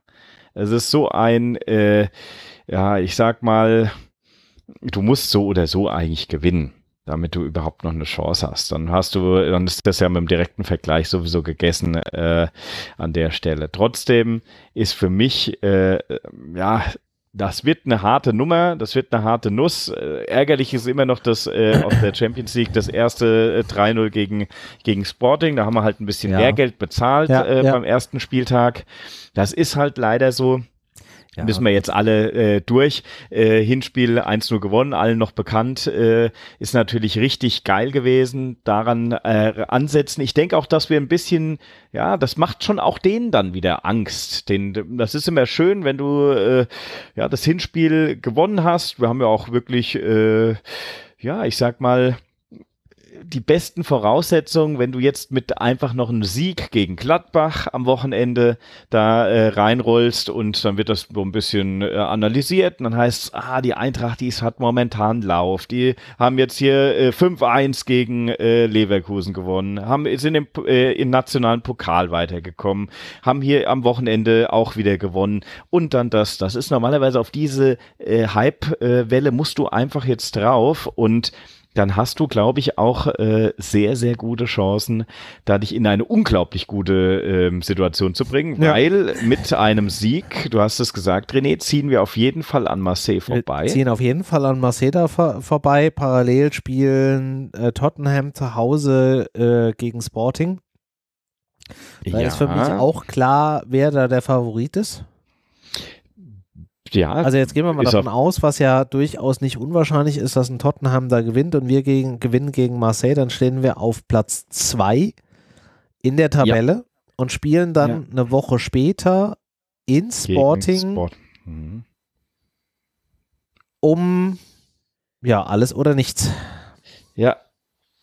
Es ist so ein, äh, ja, ich sag mal, du musst so oder so eigentlich gewinnen damit du überhaupt noch eine Chance hast. Dann hast du, dann ist das ja mit dem direkten Vergleich sowieso gegessen äh, an der Stelle. Trotzdem ist für mich äh, ja das wird eine harte Nummer, das wird eine harte Nuss. Äh, ärgerlich ist immer noch das äh, aus der Champions League das erste äh, 3-0 gegen, gegen Sporting. Da haben wir halt ein bisschen ja. Lehrgeld bezahlt ja, äh, ja. beim ersten Spieltag. Das ist halt leider so. Ja. Müssen wir jetzt alle äh, durch. Äh, Hinspiel 1-0 gewonnen, allen noch bekannt. Äh, ist natürlich richtig geil gewesen. Daran äh, ansetzen. Ich denke auch, dass wir ein bisschen, ja, das macht schon auch denen dann wieder Angst. Den, das ist immer schön, wenn du äh, ja das Hinspiel gewonnen hast. Wir haben ja auch wirklich, äh, ja, ich sag mal, die besten Voraussetzungen, wenn du jetzt mit einfach noch einem Sieg gegen Gladbach am Wochenende da äh, reinrollst und dann wird das so ein bisschen äh, analysiert und dann heißt es, ah, die Eintracht, die hat momentan Lauf. Die haben jetzt hier äh, 5-1 gegen äh, Leverkusen gewonnen, haben, sind im, äh, im nationalen Pokal weitergekommen, haben hier am Wochenende auch wieder gewonnen und dann das. Das ist normalerweise auf diese äh, Hype-Welle musst du einfach jetzt drauf und dann hast du, glaube ich, auch äh, sehr, sehr gute Chancen, da dich in eine unglaublich gute ähm, Situation zu bringen, ja. weil mit einem Sieg, du hast es gesagt, René, ziehen wir auf jeden Fall an Marseille vorbei. Wir ziehen auf jeden Fall an Marseille da vor, vorbei. Parallel spielen äh, Tottenham zu Hause äh, gegen Sporting. Da ja. ist für mich auch klar, wer da der Favorit ist. Ja, also jetzt gehen wir mal davon aus, was ja durchaus nicht unwahrscheinlich ist, dass ein Tottenham da gewinnt und wir gegen, gewinnen gegen Marseille, dann stehen wir auf Platz 2 in der Tabelle ja. und spielen dann ja. eine Woche später in Sporting Sport. mhm. um ja, alles oder nichts. Ja,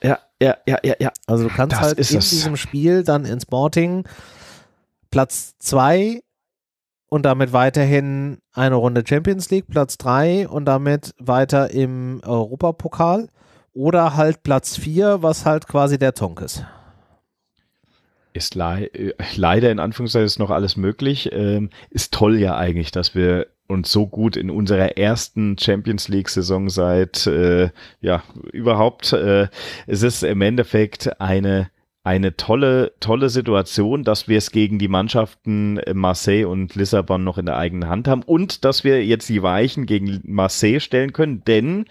ja, ja, ja, ja, ja. Also du kannst das halt in es. diesem Spiel dann in Sporting Platz 2 und damit weiterhin eine Runde Champions League, Platz 3 und damit weiter im Europapokal oder halt Platz 4, was halt quasi der Tonk ist. Ist le leider in Anführungszeichen ist noch alles möglich. Ähm, ist toll ja eigentlich, dass wir uns so gut in unserer ersten Champions League Saison seit äh, ja überhaupt äh, es ist im Endeffekt eine eine tolle, tolle Situation, dass wir es gegen die Mannschaften Marseille und Lissabon noch in der eigenen Hand haben und dass wir jetzt die Weichen gegen Marseille stellen können, denn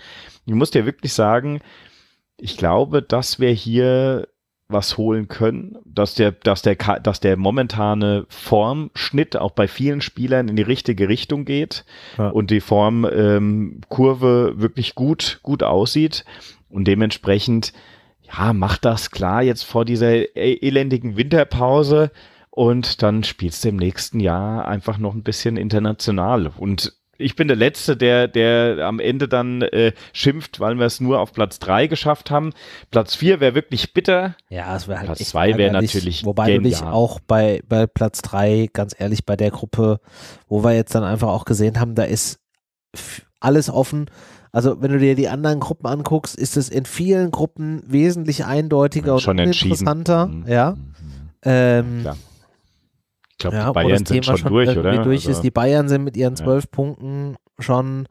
ich muss dir wirklich sagen, ich glaube, dass wir hier was holen können, dass der, dass der, dass der momentane Formschnitt auch bei vielen Spielern in die richtige Richtung geht ja. und die Formkurve ähm, wirklich gut, gut aussieht und dementsprechend ja, macht das klar jetzt vor dieser e-, elendigen Winterpause und dann spielst du im nächsten Jahr einfach noch ein bisschen international. Und ich bin der Letzte, der, der am Ende dann äh, schimpft, weil wir es nur auf Platz drei geschafft haben. Platz vier wäre wirklich bitter. Ja, es wäre halt Platz echt zwei wäre ärgerlich, natürlich Wobei du dich genial. auch bei, bei Platz drei, ganz ehrlich, bei der Gruppe, wo wir jetzt dann einfach auch gesehen haben, da ist alles offen. Also wenn du dir die anderen Gruppen anguckst, ist es in vielen Gruppen wesentlich eindeutiger Schon und entschieden. uninteressanter. Mhm. Ja. Ähm, Klar. Ich glaube, ja, die Bayern sind Thema schon durch, irgendwie oder? durch Also, ist. Die Bayern sind mit ihren Ja. zwölf Punkten schon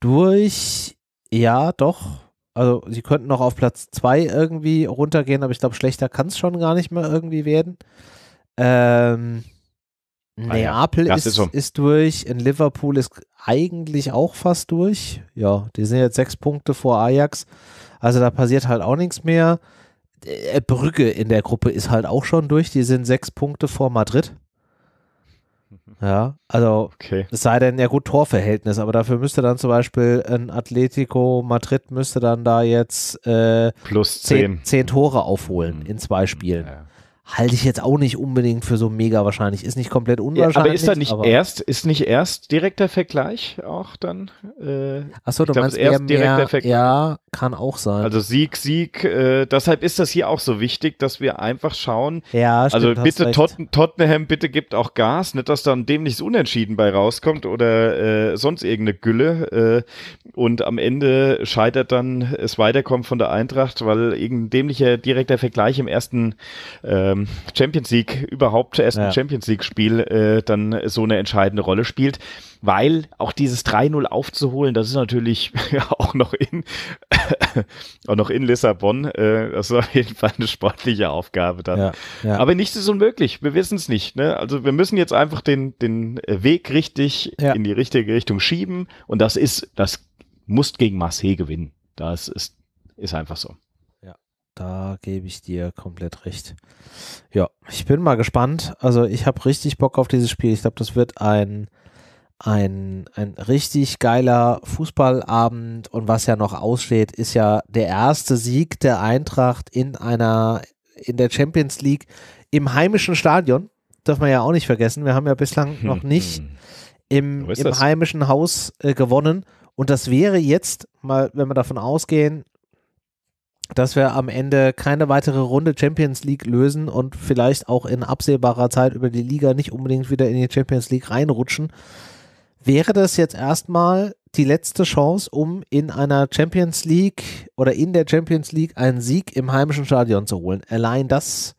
durch. Ja, doch. Also sie könnten noch auf Platz zwei irgendwie runtergehen, aber ich glaube, schlechter kann es schon gar nicht mehr irgendwie werden. Ähm, Ah ja, Neapel das ist, ist so. ist durch. In Liverpool ist eigentlich auch fast durch. Ja, die sind jetzt sechs Punkte vor Ajax. Also da passiert halt auch nichts mehr. Äh, Brügge in der Gruppe ist halt auch schon durch. Die sind sechs Punkte vor Madrid. Ja, also okay. es sei denn, ja gut, Torverhältnis, aber dafür müsste dann zum Beispiel ein Atletico Madrid müsste dann da jetzt äh, Plus zehn, 10. zehn Tore aufholen Mhm. in zwei Spielen. Ja. Halte ich jetzt auch nicht unbedingt für so mega wahrscheinlich. Ist nicht komplett unwahrscheinlich. aber ist da nicht erst, ist nicht erst direkter Vergleich auch dann? Äh, Achso, du glaub, meinst erst eher direkter mehr, Vergleich. ja, kann auch sein. also Sieg, Sieg, äh, deshalb ist das hier auch so wichtig, dass wir einfach schauen, ja, stimmt, also bitte. Tot Tottenham, bitte gibt auch Gas, nicht, dass dann dem nichts Unentschieden bei rauskommt oder äh, sonst irgendeine Gülle äh, und am Ende scheitert dann es Weiterkommen von der Eintracht, weil irgendein dämlicher direkter Vergleich im ersten ähm, Champions League, überhaupt ersten Ja. Champions League Spiel äh, dann so eine entscheidende Rolle spielt, weil auch dieses 3-0 aufzuholen, das ist natürlich ja, auch noch in auch noch in Lissabon, äh, das ist auf jeden Fall eine sportliche Aufgabe dann. Ja, ja. Aber nichts ist unmöglich. Wir wissen es nicht. Ne? Also wir müssen jetzt einfach den, den Weg richtig in die richtige Richtung schieben. Und das ist, das muss gegen Marseille gewinnen. Das ist, ist einfach so. Da gebe ich dir komplett recht. Ja, ich bin mal gespannt. Also ich habe richtig Bock auf dieses Spiel. Ich glaube, das wird ein, ein, ein richtig geiler Fußballabend. Und was ja noch aussteht, ist ja der erste Sieg der Eintracht in einer, in der Champions League im heimischen Stadion. Darf man ja auch nicht vergessen. Wir haben ja bislang noch nicht Hm. im, im heimischen Haus äh, gewonnen. Und das wäre jetzt mal, wenn wir davon ausgehen, dass wir am Ende keine weitere Runde Champions League lösen und vielleicht auch in absehbarer Zeit über die Liga nicht unbedingt wieder in die Champions League reinrutschen, wäre das jetzt erstmal die letzte Chance, um in einer Champions League oder in der Champions League einen Sieg im heimischen Stadion zu holen. Allein das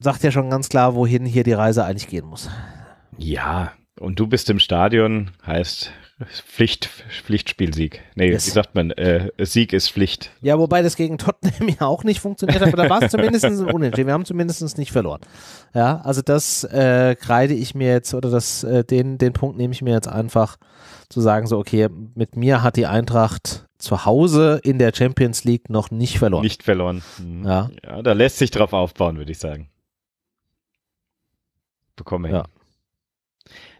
sagt ja schon ganz klar, wohin hier die Reise eigentlich gehen muss. Ja, und du bist im Stadion, heißt Pflicht, Pflichtspielsieg. Nee, Yes. wie sagt man? Äh, Sieg ist Pflicht. Ja, wobei das gegen Tottenham ja auch nicht funktioniert hat, aber da war es zumindest ein unentschieden. Wir haben zumindest nicht verloren. Ja, also das äh, kreide ich mir jetzt oder das, äh, den, den Punkt nehme ich mir jetzt einfach zu sagen, so, okay, mit mir hat die Eintracht zu Hause in der Champions League noch nicht verloren. Nicht verloren. Mhm. Ja. ja, da lässt sich drauf aufbauen, würde ich sagen. Bekommen wir Ja.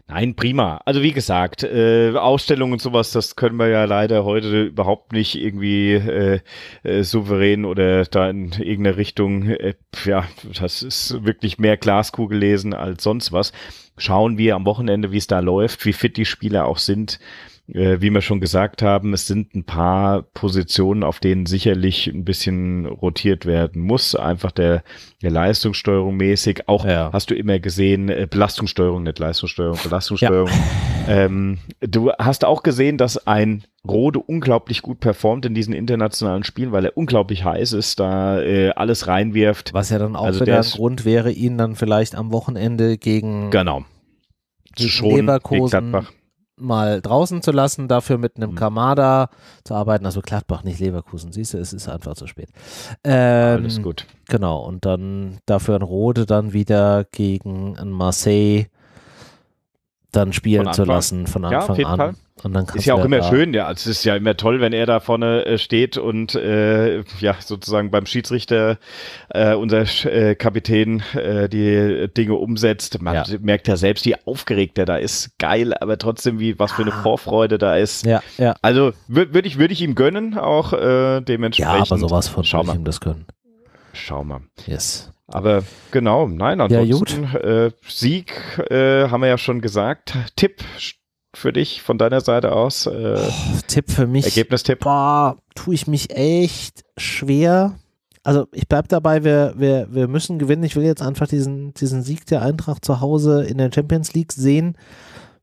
Nein, prima. Also wie gesagt, äh, Ausstellungen und sowas, das können wir ja leider heute überhaupt nicht irgendwie äh, äh, souverän oder da in irgendeine Richtung, äh, ja, das ist wirklich mehr Glaskugel lesen als sonst was. Schauen wir am Wochenende, wie es da läuft, wie fit die Spieler auch sind. Äh, wie wir schon gesagt haben, es sind ein paar Positionen, auf denen sicherlich ein bisschen rotiert werden muss. Einfach der, der Leistungssteuerung mäßig. Auch Ja. hast du immer gesehen, äh, Belastungssteuerung, nicht Leistungssteuerung, Belastungssteuerung. Ähm, du hast auch gesehen, dass ein Rode unglaublich gut performt in diesen internationalen Spielen, weil er unglaublich heiß ist, da äh, alles reinwirft. Was ja dann auch Also wieder der ein Grund wäre, ihn dann vielleicht am Wochenende gegen Genau. Schon Leverkusen Gladbach. Mal draußen zu lassen, dafür mit einem Mhm. Kamada zu arbeiten. Also Gladbach, nicht Leverkusen. Siehst du, es ist einfach zu spät. Ähm, Alles gut. Genau, und dann dafür ein Rode dann wieder gegen ein Marseille dann spielen zu lassen von Ja, Anfang jeden an. Fall. Und dann Ist ja auch immer da- schön, ja. Also es ist ja immer toll, wenn er da vorne äh, steht und äh, ja sozusagen beim Schiedsrichter äh, unser äh, Kapitän äh, die Dinge umsetzt. Man Ja. merkt ja selbst, wie aufgeregt er da ist. Geil, aber trotzdem, wie was für eine Vorfreude da ist. Ja, ja. Also würde würd ich, würd ich ihm gönnen, auch äh, dementsprechend. Ja, aber sowas von Schau ich mal. ihm das können. Schau mal. Yes. Aber genau, nein, ansonsten ja, äh, Sieg äh, haben wir ja schon gesagt. Tipp für dich von deiner Seite aus? Äh, oh, Tipp für mich. Ergebnistipp. Boah, tue ich mich echt schwer. Also ich bleibe dabei, wir, wir, wir müssen gewinnen. Ich will jetzt einfach diesen, diesen Sieg der Eintracht zu Hause in der Champions League sehen.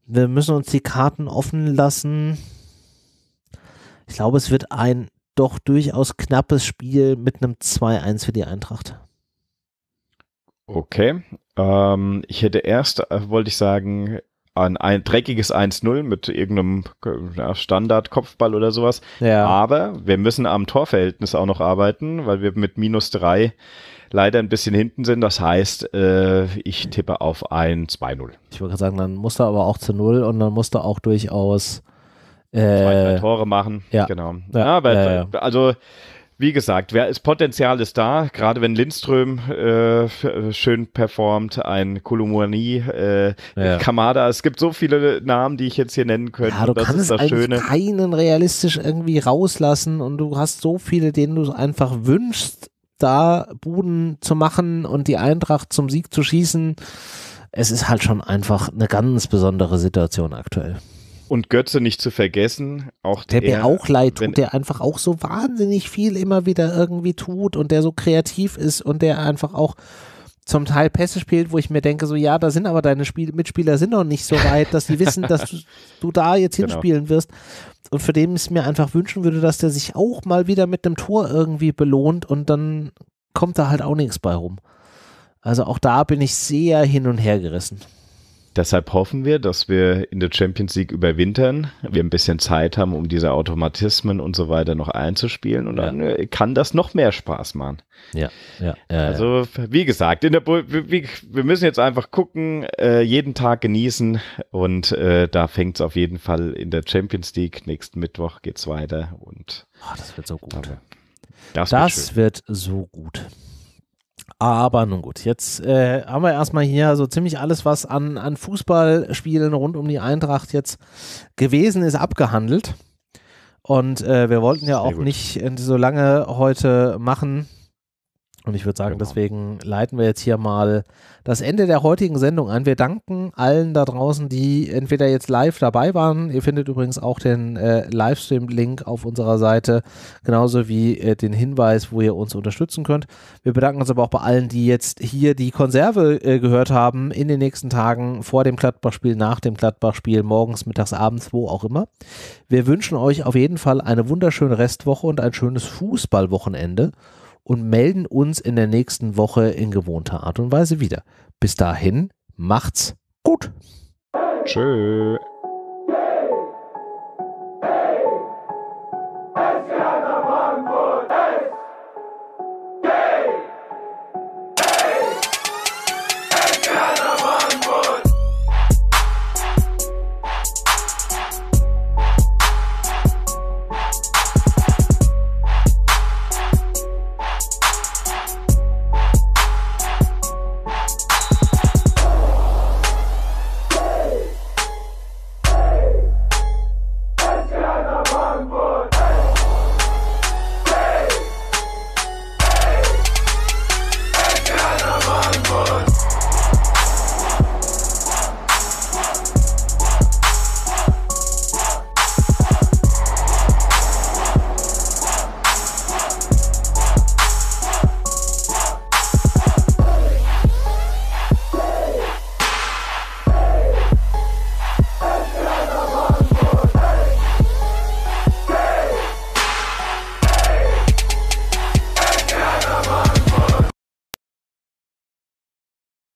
Wir müssen uns die Karten offen lassen. Ich glaube, es wird ein doch durchaus knappes Spiel mit einem 2-1 für die Eintracht. Okay. Ähm, ich hätte erst, äh, wollte ich sagen, ein, ein dreckiges 1-0 mit irgendeinem ja, Standard-Kopfball oder sowas. Ja. Aber wir müssen am Torverhältnis auch noch arbeiten, weil wir mit minus 3 leider ein bisschen hinten sind. Das heißt, äh, ich tippe auf ein 2-0. Ich würde sagen, dann musst du aber auch zu 0 und dann musst du auch durchaus äh, zwei, drei Tore machen. Ja. Genau. Ja, ja, ja, ja. Also wie gesagt, wer, das Potenzial ist da, gerade wenn Lindström äh, schön performt, ein Kolumani, äh, ja. Kamada, es gibt so viele Namen, die ich jetzt hier nennen könnte. Ja, du das kannst eigentlich Schöne. keinen realistisch irgendwie rauslassen und du hast so viele, denen du einfach wünschst, da Buden zu machen und die Eintracht zum Sieg zu schießen. Es ist halt schon einfach eine ganz besondere Situation aktuell. Und Götze nicht zu vergessen, auch der, der mir auch leid tut, der einfach auch so wahnsinnig viel immer wieder irgendwie tut und der so kreativ ist und der einfach auch zum Teil Pässe spielt, wo ich mir denke, so ja, da sind aber deine Spiel Mitspieler sind noch nicht so weit, dass sie wissen, dass du, du da jetzt genau. hinspielen wirst. Und für den ich es mir einfach wünschen würde, dass der sich auch mal wieder mit einem Tor irgendwie belohnt und dann kommt da halt auch nichts bei rum. Also auch da bin ich sehr hin und her gerissen. Deshalb hoffen wir, dass wir in der Champions League überwintern, wir ein bisschen Zeit haben, um diese Automatismen und so weiter noch einzuspielen und dann ja. kann das noch mehr Spaß machen. Ja, ja. ja also wie gesagt, in der wir müssen jetzt einfach gucken, äh, jeden Tag genießen und äh, da fängt es auf jeden Fall in der Champions League. Nächsten Mittwoch geht's weiter und oh, das wird so gut. Das, das wird, wird so gut. Aber nun gut, jetzt äh, haben wir erstmal hier so ziemlich alles, was an, an Fußballspielen rund um die Eintracht jetzt gewesen ist, abgehandelt. Und äh, wir wollten ja auch nicht so lange heute machen. Und ich würde sagen, genau. deswegen leiten wir jetzt hier mal das Ende der heutigen Sendung ein. Wir danken allen da draußen, die entweder jetzt live dabei waren. Ihr findet übrigens auch den äh, Livestream-Link auf unserer Seite, genauso wie äh, den Hinweis, wo ihr uns unterstützen könnt. Wir bedanken uns aber auch bei allen, die jetzt hier die Konserve äh, gehört haben in den nächsten Tagen vor dem Gladbach-Spiel, nach dem Gladbach-Spiel, morgens, mittags, abends, wo auch immer. Wir wünschen euch auf jeden Fall eine wunderschöne Restwoche und ein schönes Fußballwochenende und melden uns in der nächsten Woche in gewohnter Art und Weise wieder. Bis dahin, macht's gut. Tschö.